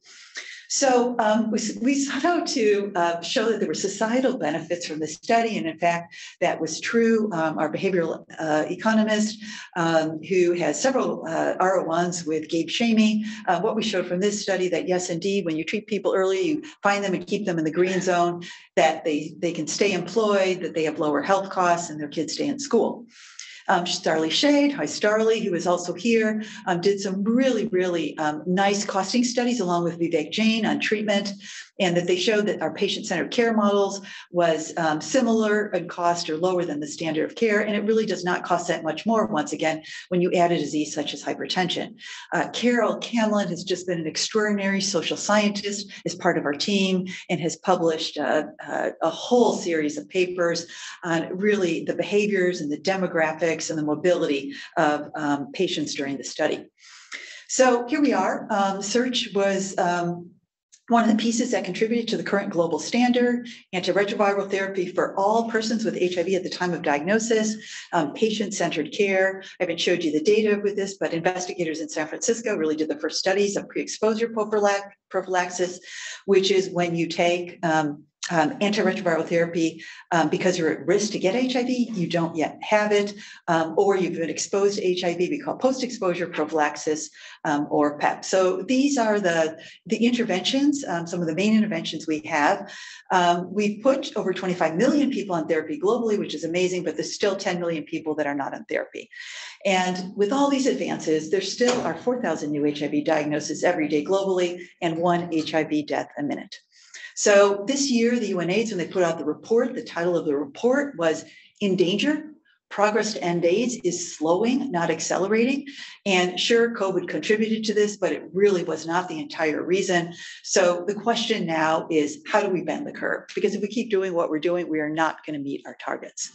So um, we, we sought out to uh, show that there were societal benefits from the study, and in fact, that was true. Um, our behavioral uh, economist, um, who has several uh, R01s with Gabe Chamie, uh, what we showed from this study that yes, indeed, when you treat people early, you find them and keep them in the green zone, that they they can stay employed, that they have lower health costs, and their kids stay in school. Um, Starley Shade, hi Starley, who is also here, um, did some really, really um, nice costing studies along with Vivek Jain on treatment and that they showed that our patient-centered care models was um, similar in cost or lower than the standard of care. And it really does not cost that much more, once again, when you add a disease such as hypertension. Uh, Carol Camlin has just been an extraordinary social scientist is part of our team and has published uh, uh, a whole series of papers on really the behaviors and the demographics and the mobility of um, patients during the study. So here we are. Um, search was um, one of the pieces that contributed to the current global standard, antiretroviral therapy for all persons with HIV at the time of diagnosis, um, patient-centered care. I haven't showed you the data with this, but investigators in San Francisco really did the first studies of pre-exposure prophylaxis, which is when you take um, um, antiretroviral therapy um, because you're at risk to get HIV, you don't yet have it, um, or you've been exposed to HIV. We call post-exposure prophylaxis um, or PEP. So these are the the interventions, um, some of the main interventions we have. Um, we've put over 25 million people on therapy globally, which is amazing, but there's still 10 million people that are not on therapy. And with all these advances, there still are 4,000 new HIV diagnoses every day globally and one HIV death a minute. So this year, the UNAIDS, when they put out the report, the title of the report was In Danger. Progress to end AIDS is slowing, not accelerating. And sure, COVID contributed to this, but it really was not the entire reason. So the question now is how do we bend the curve? Because if we keep doing what we're doing, we are not going to meet our targets.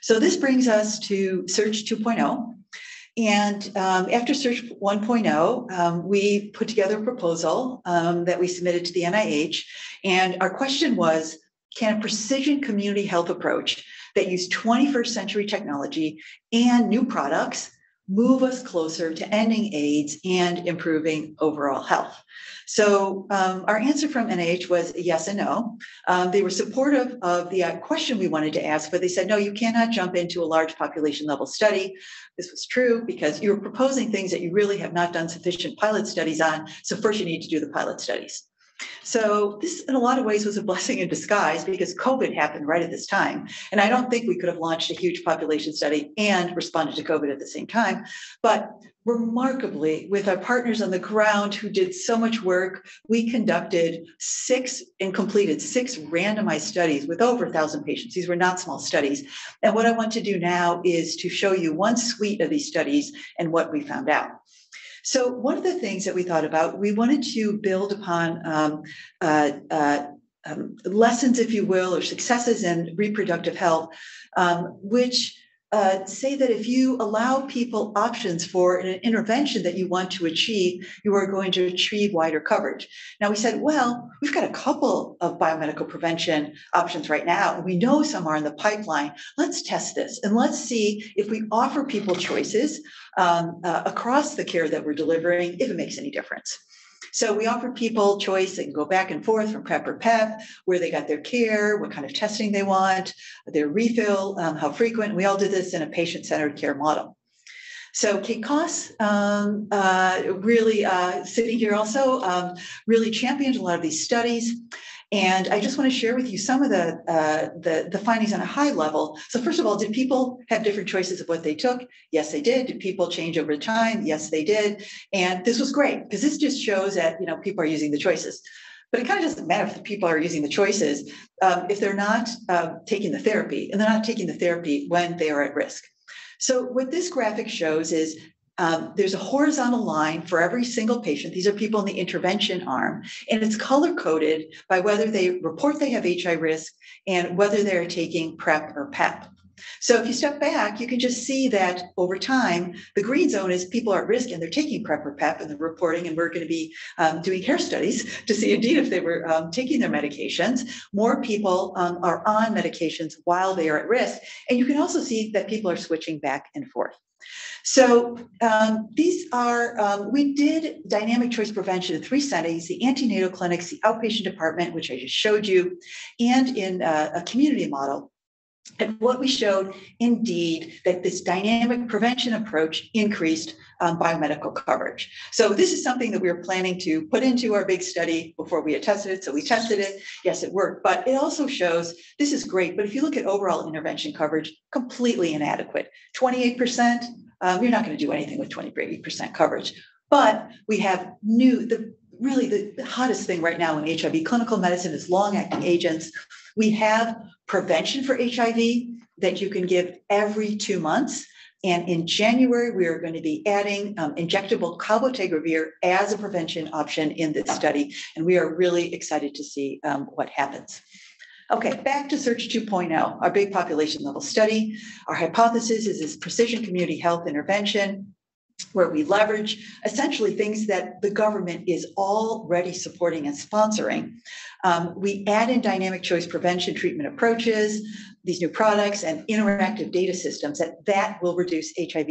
So this brings us to Search 2.0. And um, after Search 1.0, um, we put together a proposal um, that we submitted to the NIH. And our question was can a precision community health approach that use 21st century technology and new products move us closer to ending AIDS and improving overall health? So um, our answer from NIH was yes and no. Um, they were supportive of the uh, question we wanted to ask, but they said, no, you cannot jump into a large population level study. This was true because you're proposing things that you really have not done sufficient pilot studies on. So first you need to do the pilot studies. So this, in a lot of ways, was a blessing in disguise because COVID happened right at this time. And I don't think we could have launched a huge population study and responded to COVID at the same time. But remarkably, with our partners on the ground who did so much work, we conducted six and completed six randomized studies with over a thousand patients. These were not small studies. And what I want to do now is to show you one suite of these studies and what we found out. So one of the things that we thought about, we wanted to build upon um, uh, uh, um, lessons, if you will, or successes in reproductive health, um, which uh, say that if you allow people options for an intervention that you want to achieve, you are going to achieve wider coverage. Now, we said, well, we've got a couple of biomedical prevention options right now, and we know some are in the pipeline. Let's test this and let's see if we offer people choices um, uh, across the care that we're delivering, if it makes any difference. So we offer people choice. They can go back and forth from PrEP or PEP, where they got their care, what kind of testing they want, their refill, um, how frequent. We all do this in a patient-centered care model. So Kate Koss, um, uh, really uh, sitting here also, um, really championed a lot of these studies. And I just want to share with you some of the, uh, the, the findings on a high level. So first of all, did people have different choices of what they took? Yes, they did. Did people change over time? Yes, they did. And this was great because this just shows that you know people are using the choices. But it kind of doesn't matter if the people are using the choices um, if they're not uh, taking the therapy, and they're not taking the therapy when they are at risk. So what this graphic shows is um, there's a horizontal line for every single patient. These are people in the intervention arm, and it's color coded by whether they report they have HI risk and whether they're taking PrEP or PEP. So if you step back, you can just see that over time, the green zone is people are at risk and they're taking PrEP or PEP and they're reporting, and we're going to be um, doing hair studies to see indeed if they were um, taking their medications. More people um, are on medications while they are at risk. And you can also see that people are switching back and forth. So um, these are, um, we did dynamic choice prevention in three settings, the antenatal clinics, the outpatient department, which I just showed you, and in uh, a community model. And what we showed, indeed, that this dynamic prevention approach increased um, biomedical coverage. So this is something that we were planning to put into our big study before we had tested it. So we tested it. Yes, it worked. But it also shows this is great. But if you look at overall intervention coverage, completely inadequate. 28%, um, you're not going to do anything with 28% coverage. But we have new, the really the hottest thing right now in HIV clinical medicine is long acting agents. We have prevention for HIV that you can give every two months. And in January, we are going to be adding um, injectable cabotegravir as a prevention option in this study. And we are really excited to see um, what happens. Okay, back to Search 2.0, our big population level study. Our hypothesis is this precision community health intervention where we leverage essentially things that the government is already supporting and sponsoring. Um, we add in dynamic choice prevention treatment approaches, these new products and interactive data systems that that will reduce HIV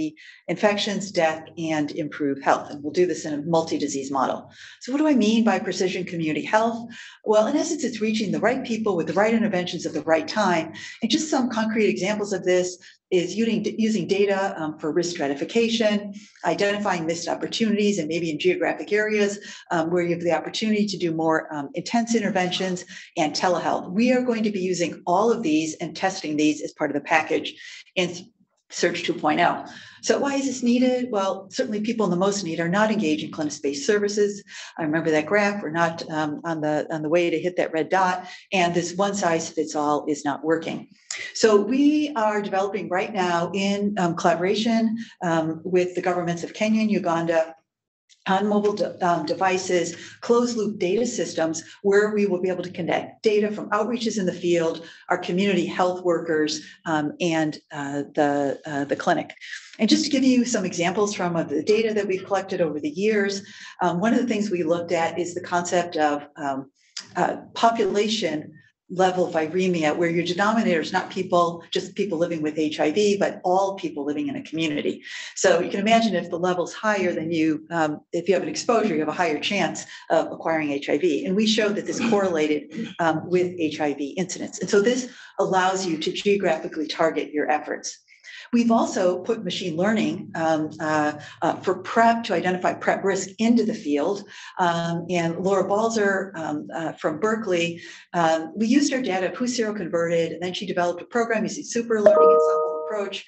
infections, death, and improve health. And we'll do this in a multi-disease model. So what do I mean by precision community health? Well, in essence, it's reaching the right people with the right interventions at the right time. And just some concrete examples of this is using, using data um, for risk stratification, identifying missed opportunities, and maybe in geographic areas um, where you have the opportunity to do more um, intense interventions and telehealth. We are going to be using all of these and testing these as part of the package in Search 2.0. So why is this needed? Well, certainly people in the most need are not engaged in clinic-based services. I remember that graph. We're not um, on the on the way to hit that red dot, and this one size fits all is not working. So we are developing right now in um, collaboration um, with the governments of Kenya and Uganda on mobile de- um, devices, closed loop data systems where we will be able to connect data from outreaches in the field, our community health workers, um, and uh, the, uh, the clinic. And just to give you some examples from uh, the data that we've collected over the years, um, one of the things we looked at is the concept of um, uh, population level of viremia where your denominator is not people, just people living with HIV, but all people living in a community. So you can imagine if the level's higher than you, um, if you have an exposure, you have a higher chance of acquiring HIV. And we showed that this correlated um, with HIV incidence. And so this allows you to geographically target your efforts. We've also put machine learning um, uh, uh, for PrEP to identify PrEP risk into the field. Um, and Laura Balzer um, uh, from Berkeley, um, we used our data of who seroconverted, and then she developed a program using super learning ensemble approach.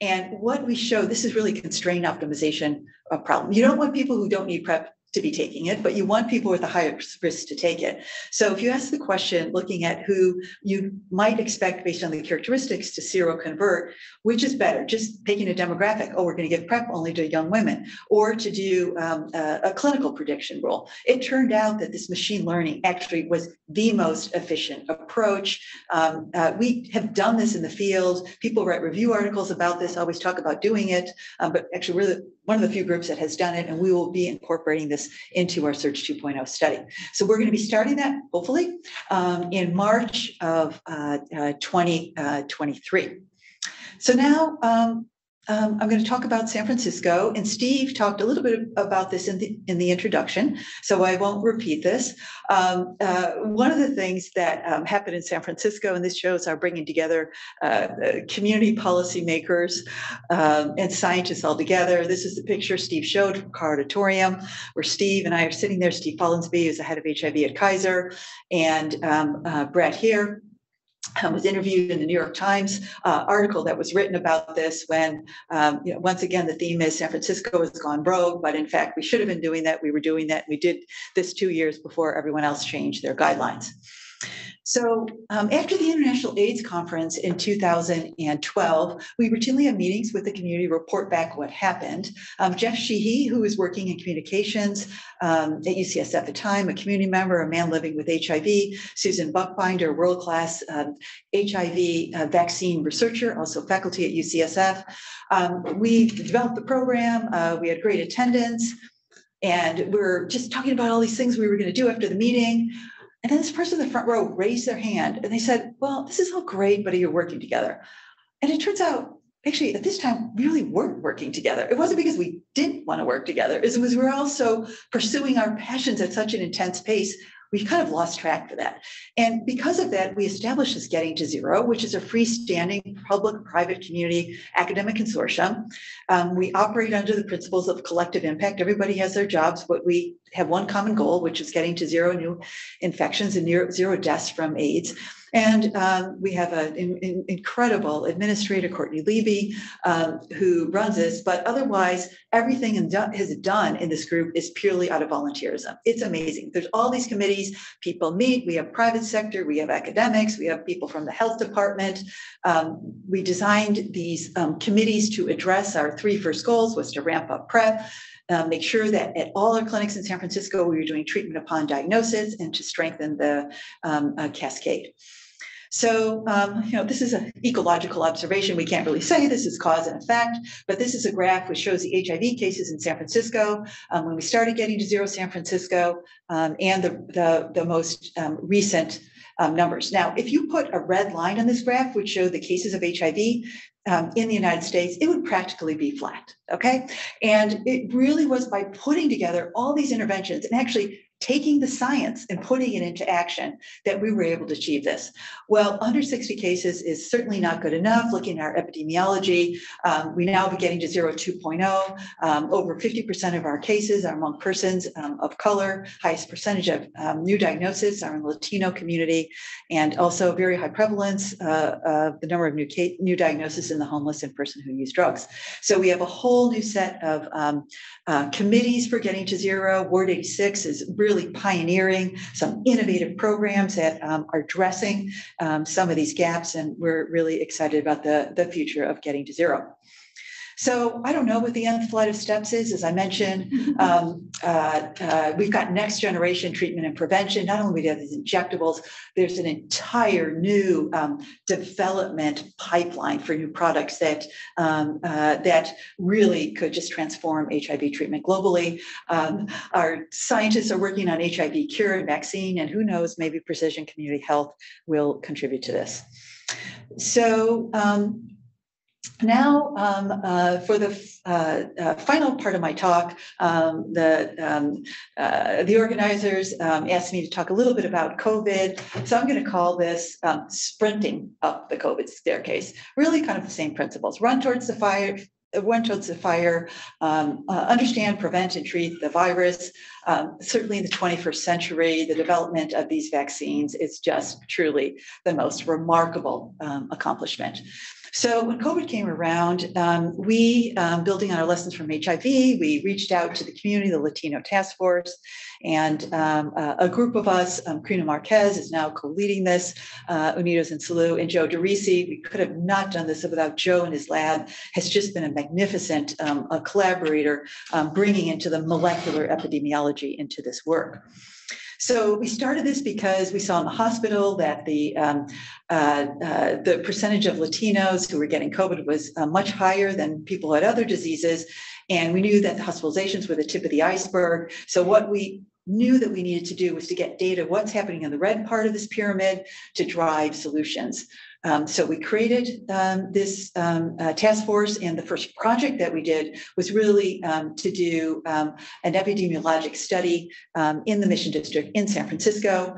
And what we show, this is really constrained optimization uh, problem. You don't want people who don't need PrEP to be taking it, but you want people with the highest risk to take it. So if you ask the question, looking at who you might expect based on the characteristics to seroconvert, which is better, just taking a demographic, oh, we're going to give PrEP only to young women, or to do um, a, a clinical prediction rule. It turned out that this machine learning actually was the most efficient approach. Um, uh, we have done this in the field. People write review articles about this, always talk about doing it, um, but actually we're the, one of the few groups that has done it, and we will be incorporating this into our Search 2.0 study. So we're going to be starting that hopefully um, in March of uh, uh, 2023. so now um, um, I'm going to talk about San Francisco, and Steve talked a little bit about this in the in the introduction, so I won't repeat this. Um, uh, one of the things that um, happened in San Francisco, and this shows our bringing together uh, community policymakers um, and scientists all together. This is the picture Steve showed from Car Auditorium, where Steve and I are sitting there. Steve Follansbee is the head of HIV at Kaiser, and um, uh, Brett here um, was interviewed in the New York Times uh, article that was written about this when, um, you know, once again, the theme is San Francisco has gone rogue, but in fact, we should have been doing that. We were doing that. We did this two years before everyone else changed their guidelines. So um, after the International AIDS Conference in 2012, we routinely have meetings with the community, report back what happened. Um, Jeff Sheehy, who was working in communications um, at UCSF at the time, a community member, a man living with HIV, Susan Buchbinder, world-class um, HIV uh, vaccine researcher, also faculty at UCSF. Um, we developed the program, uh, we had great attendance, and we are just talking about all these things we were going to do after the meeting. And then this person in the front row raised their hand and they said, Well, this is all great, but are you working together? And it turns out, actually, at this time, we really weren't working together. It wasn't because we didn't want to work together, it was we were also pursuing our passions at such an intense pace we've kind of lost track for that. And because of that, we established this Getting to Zero, which is a freestanding public private community academic consortium. Um, we operate under the principles of collective impact. Everybody has their jobs, but we have one common goal, which is getting to zero new infections and zero deaths from AIDS. And um, we have an in, incredible administrator, Courtney Levy, um, who runs this. But otherwise, everything has done in this group is purely out of volunteerism. It's amazing. There's all these committees, people meet. We have private sector, we have academics, we have people from the health department. Um, we designed these um, committees to address our three first goals was to ramp up PrEP, uh, make sure that at all our clinics in San Francisco, we were doing treatment upon diagnosis and to strengthen the um, uh, cascade. So, um, you know, this is an ecological observation. We can't really say this is cause and effect, but this is a graph which shows the HIV cases in San Francisco um, when we started getting to zero San Francisco um, and the, the, the most um, recent um, numbers. Now, if you put a red line on this graph, which showed the cases of HIV, um, in the United States, it would practically be flat. Okay. And it really was by putting together all these interventions and actually taking the science and putting it into action that we were able to achieve this. Well, under 60 cases is certainly not good enough. Looking at our epidemiology, um, we now be getting to zero 2.0. Um, over 50% of our cases are among persons um, of color. Highest percentage of um, new diagnoses are in the Latino community, and also very high prevalence uh, of the number of new case, new diagnoses in the homeless and person who use drugs. So we have a whole new set of um, uh, committees for getting to zero. Ward 86 is really really pioneering some innovative programs that um, are addressing um, some of these gaps, and we're really excited about the, the future of getting to zero. So I don't know what the nth flight of steps is. As I mentioned, um, uh, uh, we've got next generation treatment and prevention. Not only do we have these injectables, there's an entire new um, development pipeline for new products that um, uh, that really could just transform HIV treatment globally. Um, our scientists are working on HIV cure and vaccine, and who knows, maybe precision community health will contribute to this. So um, now, um, uh, for the uh, uh, final part of my talk, um, the um, uh, the organizers um, asked me to talk a little bit about COVID. So I'm going to call this um, sprinting up the COVID staircase. Really, kind of the same principles: run towards the fire, run towards the fire, um, uh, understand, prevent, and treat the virus. Certainly in the 21st century, the development of these vaccines is just truly the most remarkable accomplishment. So when COVID came around, um, we, um, building on our lessons from HIV, we reached out to the community, the Latino Task Force, and um, uh, a group of us, um, Carina Marquez is now co-leading this, uh, Unidos en Salud, and Joe DeRisi. We could have not done this without Joe and his lab. Has just been a magnificent um, a collaborator, um, bringing into the molecular epidemiology into this work. So we started this because we saw in the hospital that the um, uh, uh, the percentage of Latinos who were getting COVID was uh, much higher than people who had other diseases, and we knew that the hospitalizations were the tip of the iceberg. So what we knew that we needed to do was to get data what's happening in the red part of this pyramid to drive solutions um, so we created um, this um, uh, task force, and the first project that we did was really um, to do um, an epidemiologic study um, in the Mission District in San Francisco.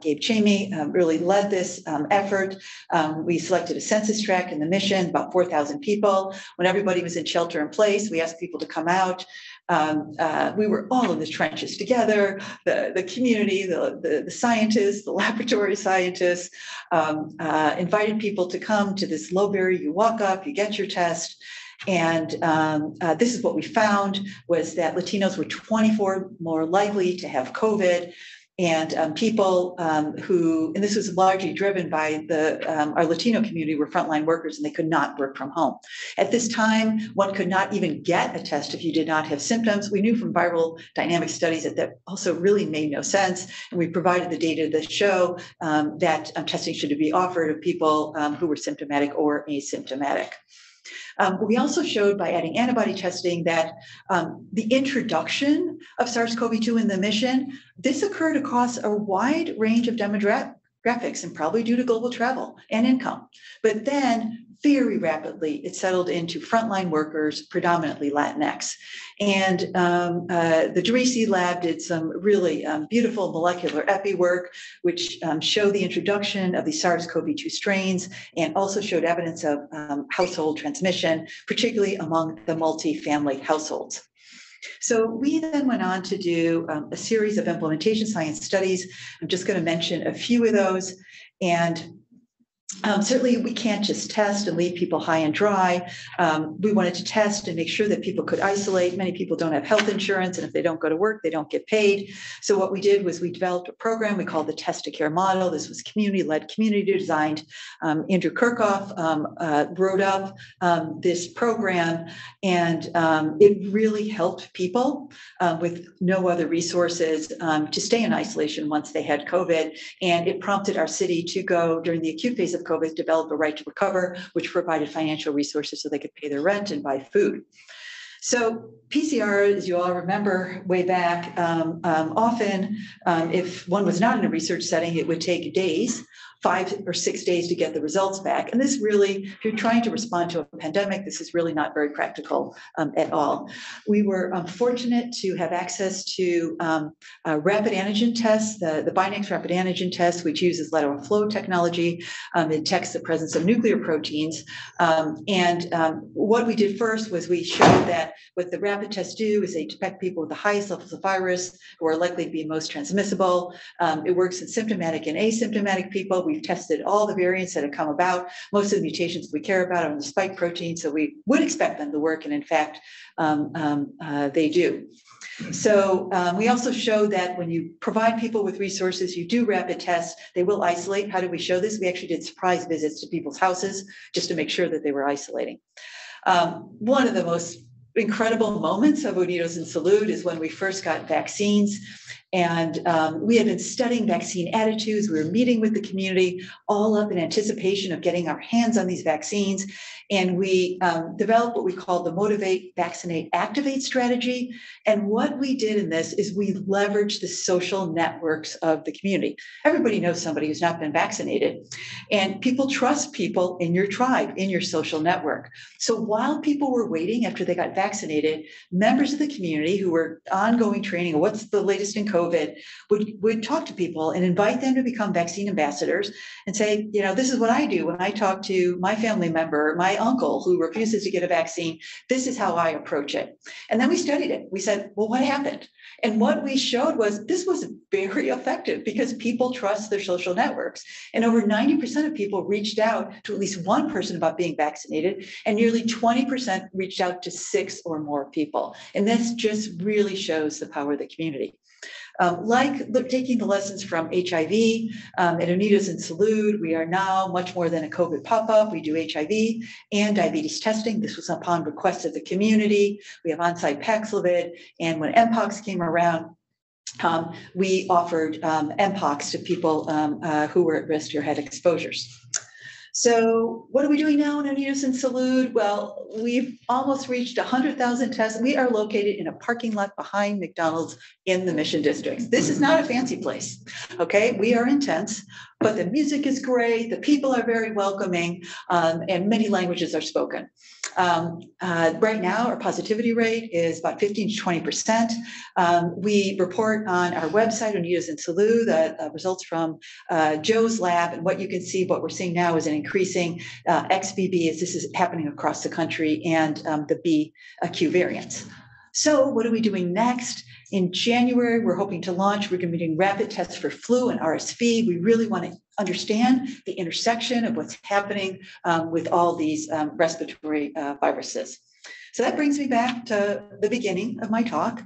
Gabe Chamie really led this effort. we selected a census tract in the Mission, about 4,000 people. When everybody was in shelter in place, we asked people to come out. Um, uh, we were all in the trenches together the, the community, the, the, the scientists, the laboratory scientists, um, uh, invited people to come to this Lowberry. You walk up, you get your test. And um, uh, this is what we found was that Latinos were 24 more likely to have COVID and um, people um, who, and this was largely driven by the um, our Latino community were frontline workers and they could not work from home. At this time, one could not even get a test if you did not have symptoms. We knew from viral dynamic studies that that also really made no sense, and we provided the data to show um, that um, testing should be offered of people um, who were symptomatic or asymptomatic. Um, we also showed by adding antibody testing that um, the introduction of SARS-CoV-2 in the mission, this occurred across a wide range of demographics and probably due to global travel and income. But then very rapidly, it settled into frontline workers, predominantly Latinx. And um, uh, the DeRisi lab did some really um, beautiful molecular epi work, which um, showed the introduction of the SARS-CoV-2 strains and also showed evidence of um, household transmission, particularly among the multi-family households. So we then went on to do um, a series of implementation science studies. I'm just going to mention a few of those. And um, certainly, we can't just test and leave people high and dry. Um, we wanted to test and make sure that people could isolate. Many people don't have health insurance, and if they don't go to work, they don't get paid. So, what we did was we developed a program we called the Test to Care model. This was community led, community designed. Um, Andrew Kerkhoff um, uh, wrote up um, this program, and um, it really helped people uh, with no other resources to stay in isolation once they had COVID. And it prompted our city to go during the acute phase of COVID develop a right to recover, which provided financial resources so they could pay their rent and buy food. So PCR, as you all remember way back, um, um, often um, if one was not in a research setting, it would take days five or six days to get the results back. And this really, if you're trying to respond to a pandemic, this is really not very practical um, at all. We were um, fortunate to have access to um, rapid antigen tests, the, the Binax rapid antigen test, which uses lateral flow technology. Um, it detects the presence of nuclear proteins. Um, and um, what we did first was we showed that what the rapid tests do is they detect people with the highest levels of virus who are likely to be most transmissible. it works in symptomatic and asymptomatic people. We We've tested all the variants that have come about. Most of the mutations we care about are on the spike protein, so we would expect them to work, and in fact, um, um, uh, they do. So um, we also show that when you provide people with resources, you do rapid tests, they will isolate. How do we show this? We actually did surprise visits to people's houses just to make sure that they were isolating. Um, one of the most incredible moments of Unidos en Salud is when we first got vaccines And um, we had been studying vaccine attitudes. We were meeting with the community, all up in anticipation of getting our hands on these vaccines. And we um, developed what we called the Motivate, Vaccinate, Activate strategy. And what we did in this is we leveraged the social networks of the community. Everybody knows somebody who's not been vaccinated, and people trust people in your tribe, in your social network. So while people were waiting after they got vaccinated, members of the community who were ongoing training, what's the latest in COVID, would, would talk to people and invite them to become vaccine ambassadors and say, you know, this is what I do when I talk to my family member, my uncle who refuses to get a vaccine. This is how I approach it. And then we studied it. We said, well, what happened? And what we showed was this was very effective because people trust their social networks. And over 90% of people reached out to at least one person about being vaccinated, and nearly 20% reached out to six or more people. And this just really shows the power of the community. Um, like look, taking the lessons from HIV um, at Unidos en Salud, we are now much more than a COVID pop-up. We do HIV and diabetes testing. This was upon request of the community. We have on-site Paxlovid. And when Mpox came around, um, we offered um, Mpox to people um, uh, who were at risk or had exposures. So what are we doing now in Unidos en Salud? Well, we've almost reached 100,000 tests. We are located in a parking lot behind McDonald's in the Mission District. This is not a fancy place, okay? We are intense, but the music is great. The people are very welcoming, um, and many languages are spoken. Um, uh, right now, our positivity rate is about 15 to 20%. Um, we report on our website, Unidos en Salud, the uh, results from uh, Joe's lab. And what you can see, what we're seeing now is an increasing uh, XBB as this is happening across the country and um, the BQ variants. So what are we doing next? In January, we're hoping to launch, we're going to be doing rapid tests for flu and RSV. We really want to understand the intersection of what's happening um, with all these um, respiratory uh, viruses. So that brings me back to the beginning of my talk.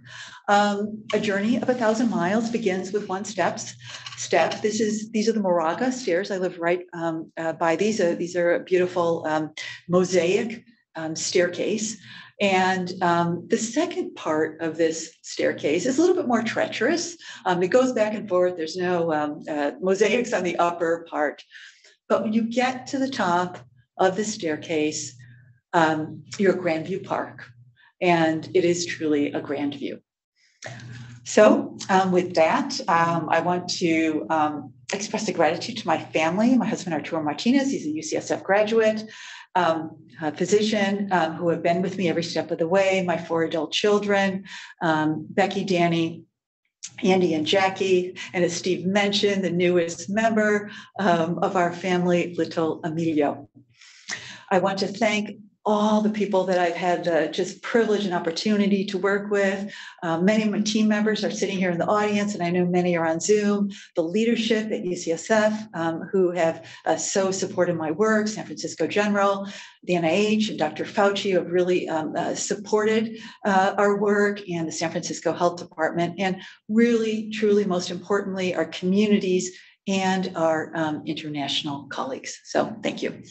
Um, a journey of a thousand miles begins with one steps step. This is these are the Moraga stairs. I live right um, uh, by these. Uh, these are a beautiful um, mosaic um, staircase. And um, the second part of this staircase is a little bit more treacherous. Um, it goes back and forth. There's no um, uh, mosaics on the upper part. But when you get to the top of the staircase, um, you're at Grandview Park. And it is truly a grand view. So, um, with that, um, I want to express a gratitude to my family, my husband, Arturo Martinez. He's a UCSF graduate um, physician um, who have been with me every step of the way, my four adult children, um, Becky, Danny, Andy and Jackie, and as Steve mentioned, the newest member um, of our family, little Emilio. I want to thank all the people that I've had the just privilege and opportunity to work with. Uh, many of my team members are sitting here in the audience, and I know many are on Zoom. The leadership at UCSF um, who have uh, so supported my work, San Francisco General, the NIH, and Dr. Fauci have really um, uh, supported uh, our work, and the San Francisco Health Department, and really, truly, most importantly, our communities and our um, international colleagues. So thank you.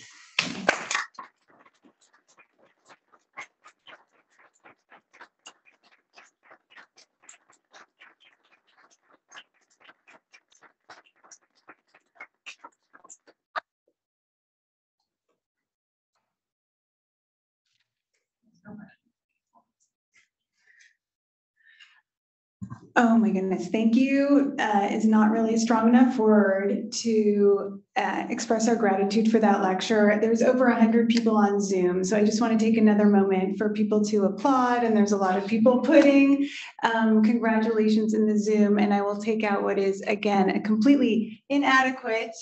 Oh my goodness, thank you uh, is not really a strong enough word to uh, express our gratitude for that lecture. There's over 100 people on Zoom, so I just want to take another moment for people to applaud, and there's a lot of people putting um, congratulations in the Zoom, and I will take out what is, again, a completely inadequate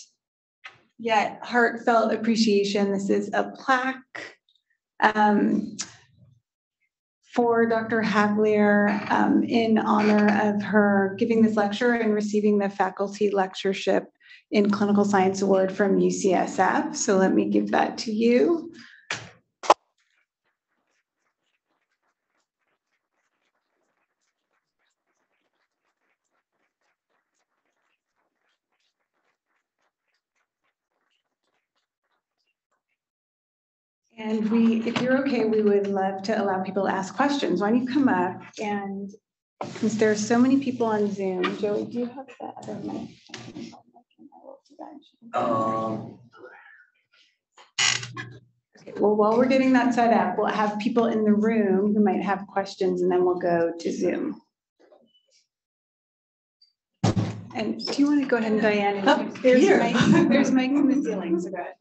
yet heartfelt appreciation. This is a plaque. Um, for Dr. Havlir um, in honor of her giving this lecture and receiving the faculty lectureship in clinical science award from UCSF. So let me give that to you. And we, if you're okay, we would love to allow people to ask questions. Why don't you come up and since there are so many people on Zoom. Joey, do you have that other mic? I do that. Um, Okay, Well, while we're getting that set up, we'll have people in the room who might have questions and then we'll go to Zoom. And do you want to go ahead and Diane? Oh, There's here. mics- There's mics in the ceiling, so go ahead.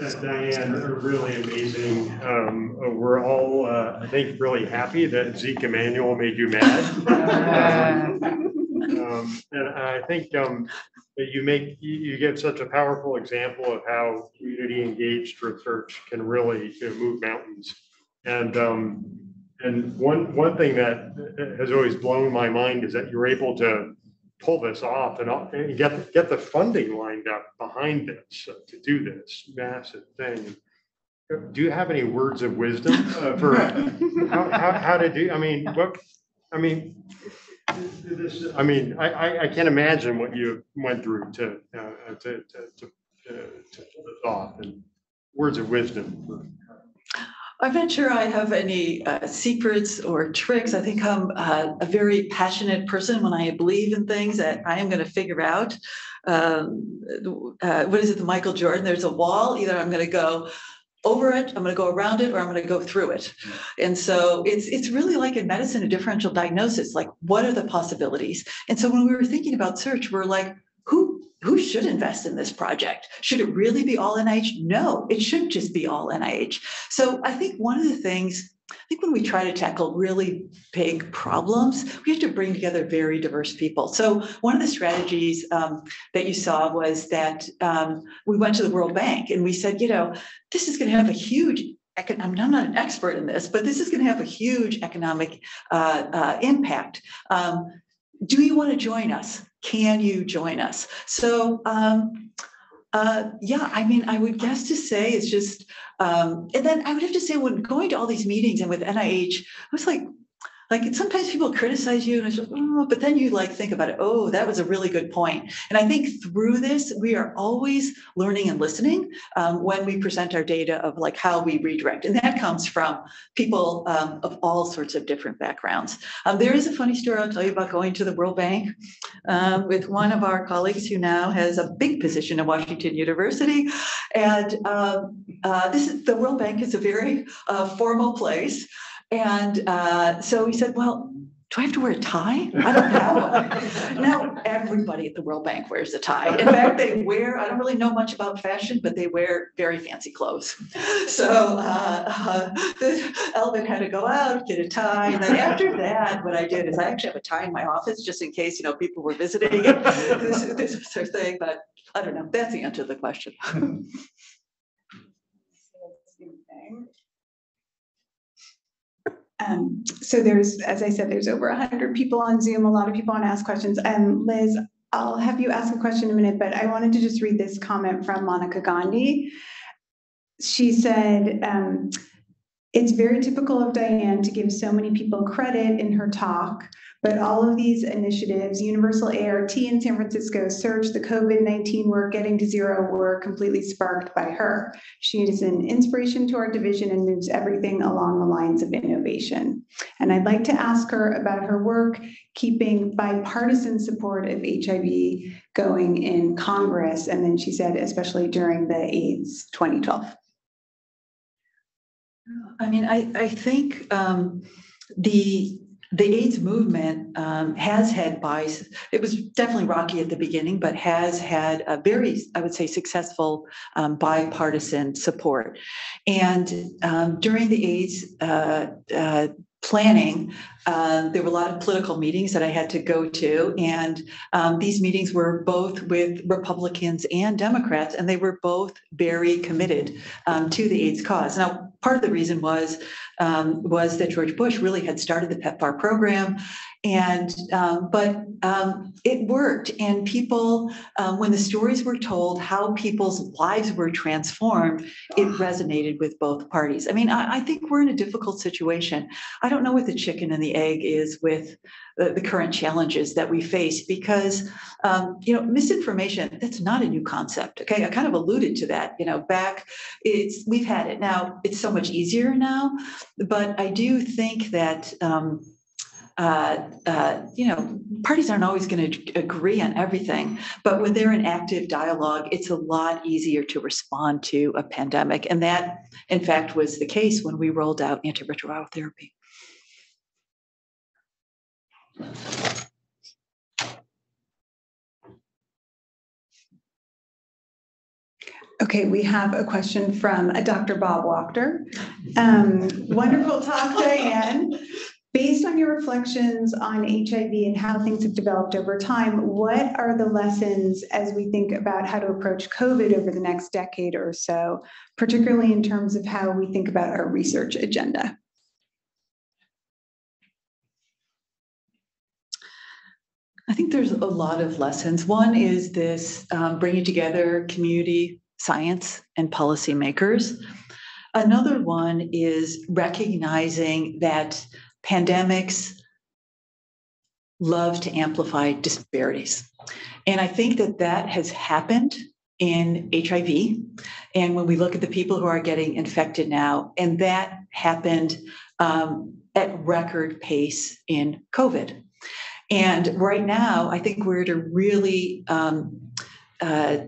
Uh, Diane, are really amazing. Um, uh, we're all, uh, I think, really happy that Zeke Emanuel made you mad. Um, and I think, um, that you make, you, give such a powerful example of how community engaged research can really you know, move mountains. And, um, and one, one thing that has always blown my mind is that you're able to pull this off and, and get, get the funding lined up behind this, uh, to do this massive thing. Do you have any words of wisdom uh, for how, how, how to do, I mean, what, I mean, this, I mean, I, I, I can't imagine what you went through to, uh, to, to, to, uh, to pull this off and words of wisdom. I'm not sure I have any uh, secrets or tricks. I think I'm uh, a very passionate person when I believe in things that I am going to figure out. Um, uh, what is it, the Michael Jordan? There's a wall. Either I'm going to go over it, I'm going to go around it, or I'm going to go through it. And so it's it's really like in medicine, a differential diagnosis. Like, what are the possibilities? And so when we were thinking about SEARCH, we're like, who should invest in this project? Should it really be all NIH? No, it shouldn't just be all NIH. So I think one of the things, I think when we try to tackle really big problems, we have to bring together very diverse people. So one of the strategies um, that you saw was that um, we went to the World Bank and we said, you know, this is going to have a huge I'm I'm not an expert in this, but this is going to have a huge economic uh, uh, impact. Um, do you want to join us? Can you join us? So, um, uh, yeah, I mean, I would guess to say it's just, um, and then I would have to say when going to all these meetings and with NIH, I was like, like sometimes people criticize you and it's just, oh, but then you like think about it. Oh, that was a really good point. And I think through this, we are always learning and listening um, when we present our data of like how we redirect. And that comes from people um, of all sorts of different backgrounds. Um, there is a funny story I'll tell you about going to the World Bank um, with one of our colleagues who now has a big position at Washington University. And um, uh, this is the World Bank is a very uh, formal place. And uh, so he said, Well, do I have to wear a tie? I don't one. now, everybody at the World Bank wears a tie. In fact, they wear, I don't really know much about fashion, but they wear very fancy clothes. So uh, uh, Elvin had to go out, get a tie. And then after that, what I did is I actually have a tie in my office just in case, you know, people were visiting. this, this was their thing, but I don't know. That's the answer to the question. Um, so there's, as I said, there's over hundred people on Zoom. A lot of people want to ask questions. And Liz, I'll have you ask a question in a minute, but I wanted to just read this comment from Monica Gandhi. She said, um, it's very typical of Diane to give so many people credit in her talk, but all of these initiatives, Universal ART in San Francisco, SEARCH, the COVID-19 work, Getting to Zero were completely sparked by her. She is an inspiration to our division and moves everything along the lines of innovation. And I'd like to ask her about her work keeping bipartisan support of HIV going in Congress. And then she said, especially during the AIDS 2012. I mean, I, I think um, the the AIDS movement um, has had bias. It was definitely rocky at the beginning, but has had a very, I would say, successful um, bipartisan support. And um, during the AIDS uh, uh, planning, uh, there were a lot of political meetings that I had to go to. And um, these meetings were both with Republicans and Democrats, and they were both very committed um, to the AIDS cause. Now, part of the reason was um, was that George Bush really had started the PEPFAR program. And um, but um, it worked, and people, um, when the stories were told, how people's lives were transformed, it resonated with both parties. I mean, I, I think we're in a difficult situation. I don't know what the chicken and the egg is with the, the current challenges that we face because um, you know misinformation that's not a new concept okay i kind of alluded to that you know back it's we've had it now it's so much easier now but i do think that um, uh, uh, you know, parties aren't always going to agree on everything, but when they're in active dialogue, it's a lot easier to respond to a pandemic. And that, in fact, was the case when we rolled out antiretroviral therapy. Okay, we have a question from Dr. Bob Wachter. Um, wonderful talk, Diane. Based on your reflections on HIV and how things have developed over time, what are the lessons as we think about how to approach COVID over the next decade or so, particularly in terms of how we think about our research agenda? I think there's a lot of lessons. One is this um, bringing together community science and policymakers. Another one is recognizing that pandemics love to amplify disparities. And I think that that has happened in HIV. And when we look at the people who are getting infected now, and that happened um, at record pace in COVID. And right now, I think we're at a really um, uh,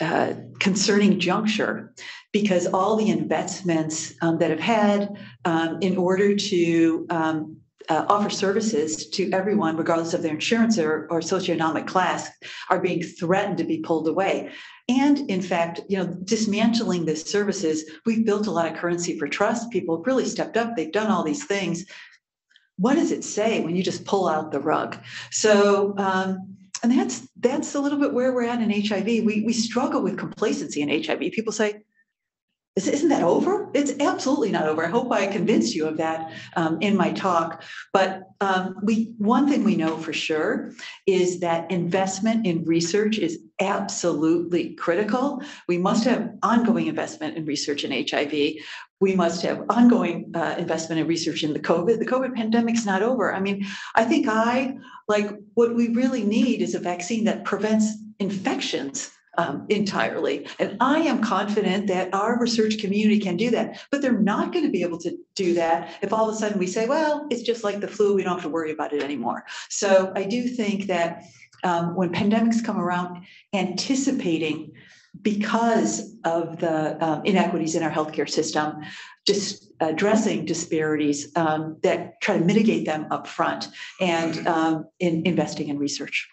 uh, concerning juncture because all the investments um, that have had um, in order to um, uh, offer services to everyone, regardless of their insurance or, or socioeconomic class, are being threatened to be pulled away. And in fact, you know, dismantling the services, we've built a lot of currency for trust. People have really stepped up. They've done all these things. What does it say when you just pull out the rug? So um, and that's that's a little bit where we're at in HIV. We we struggle with complacency in HIV. People say, isn't that over? It's absolutely not over. I hope I convinced you of that um, in my talk. But um, we one thing we know for sure is that investment in research is absolutely critical. We must have ongoing investment in research in HIV. We must have ongoing uh, investment in research in the COVID. The COVID pandemic's not over. I mean, I think I like what we really need is a vaccine that prevents infections um, entirely. And I am confident that our research community can do that, but they're not going to be able to do that if all of a sudden we say, well, it's just like the flu, we don't have to worry about it anymore. So I do think that um, when pandemics come around, anticipating because of the um, inequities in our healthcare system, just addressing disparities um, that try to mitigate them up front and um, in investing in research.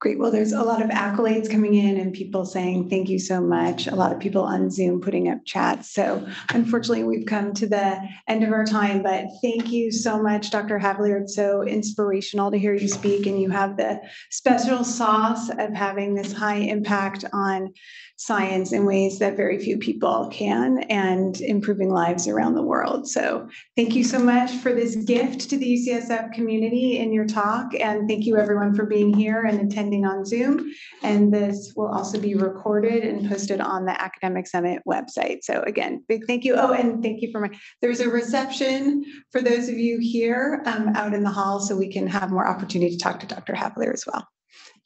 Great. Well, there's a lot of accolades coming in and people saying thank you so much. A lot of people on Zoom putting up chats. So unfortunately, we've come to the end of our time, but thank you so much, Dr. Havlir. It's so inspirational to hear you speak and you have the special sauce of having this high impact on science in ways that very few people can and improving lives around the world. So thank you so much for this gift to the UCSF community in your talk. And thank you everyone for being here and attending on Zoom. And this will also be recorded and posted on the Academic Senate website. So again, big thank you. Oh, and thank you for my, there's a reception for those of you here um, out in the hall so we can have more opportunity to talk to Dr. Havlir as well.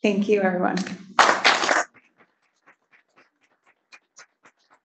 Thank you, everyone.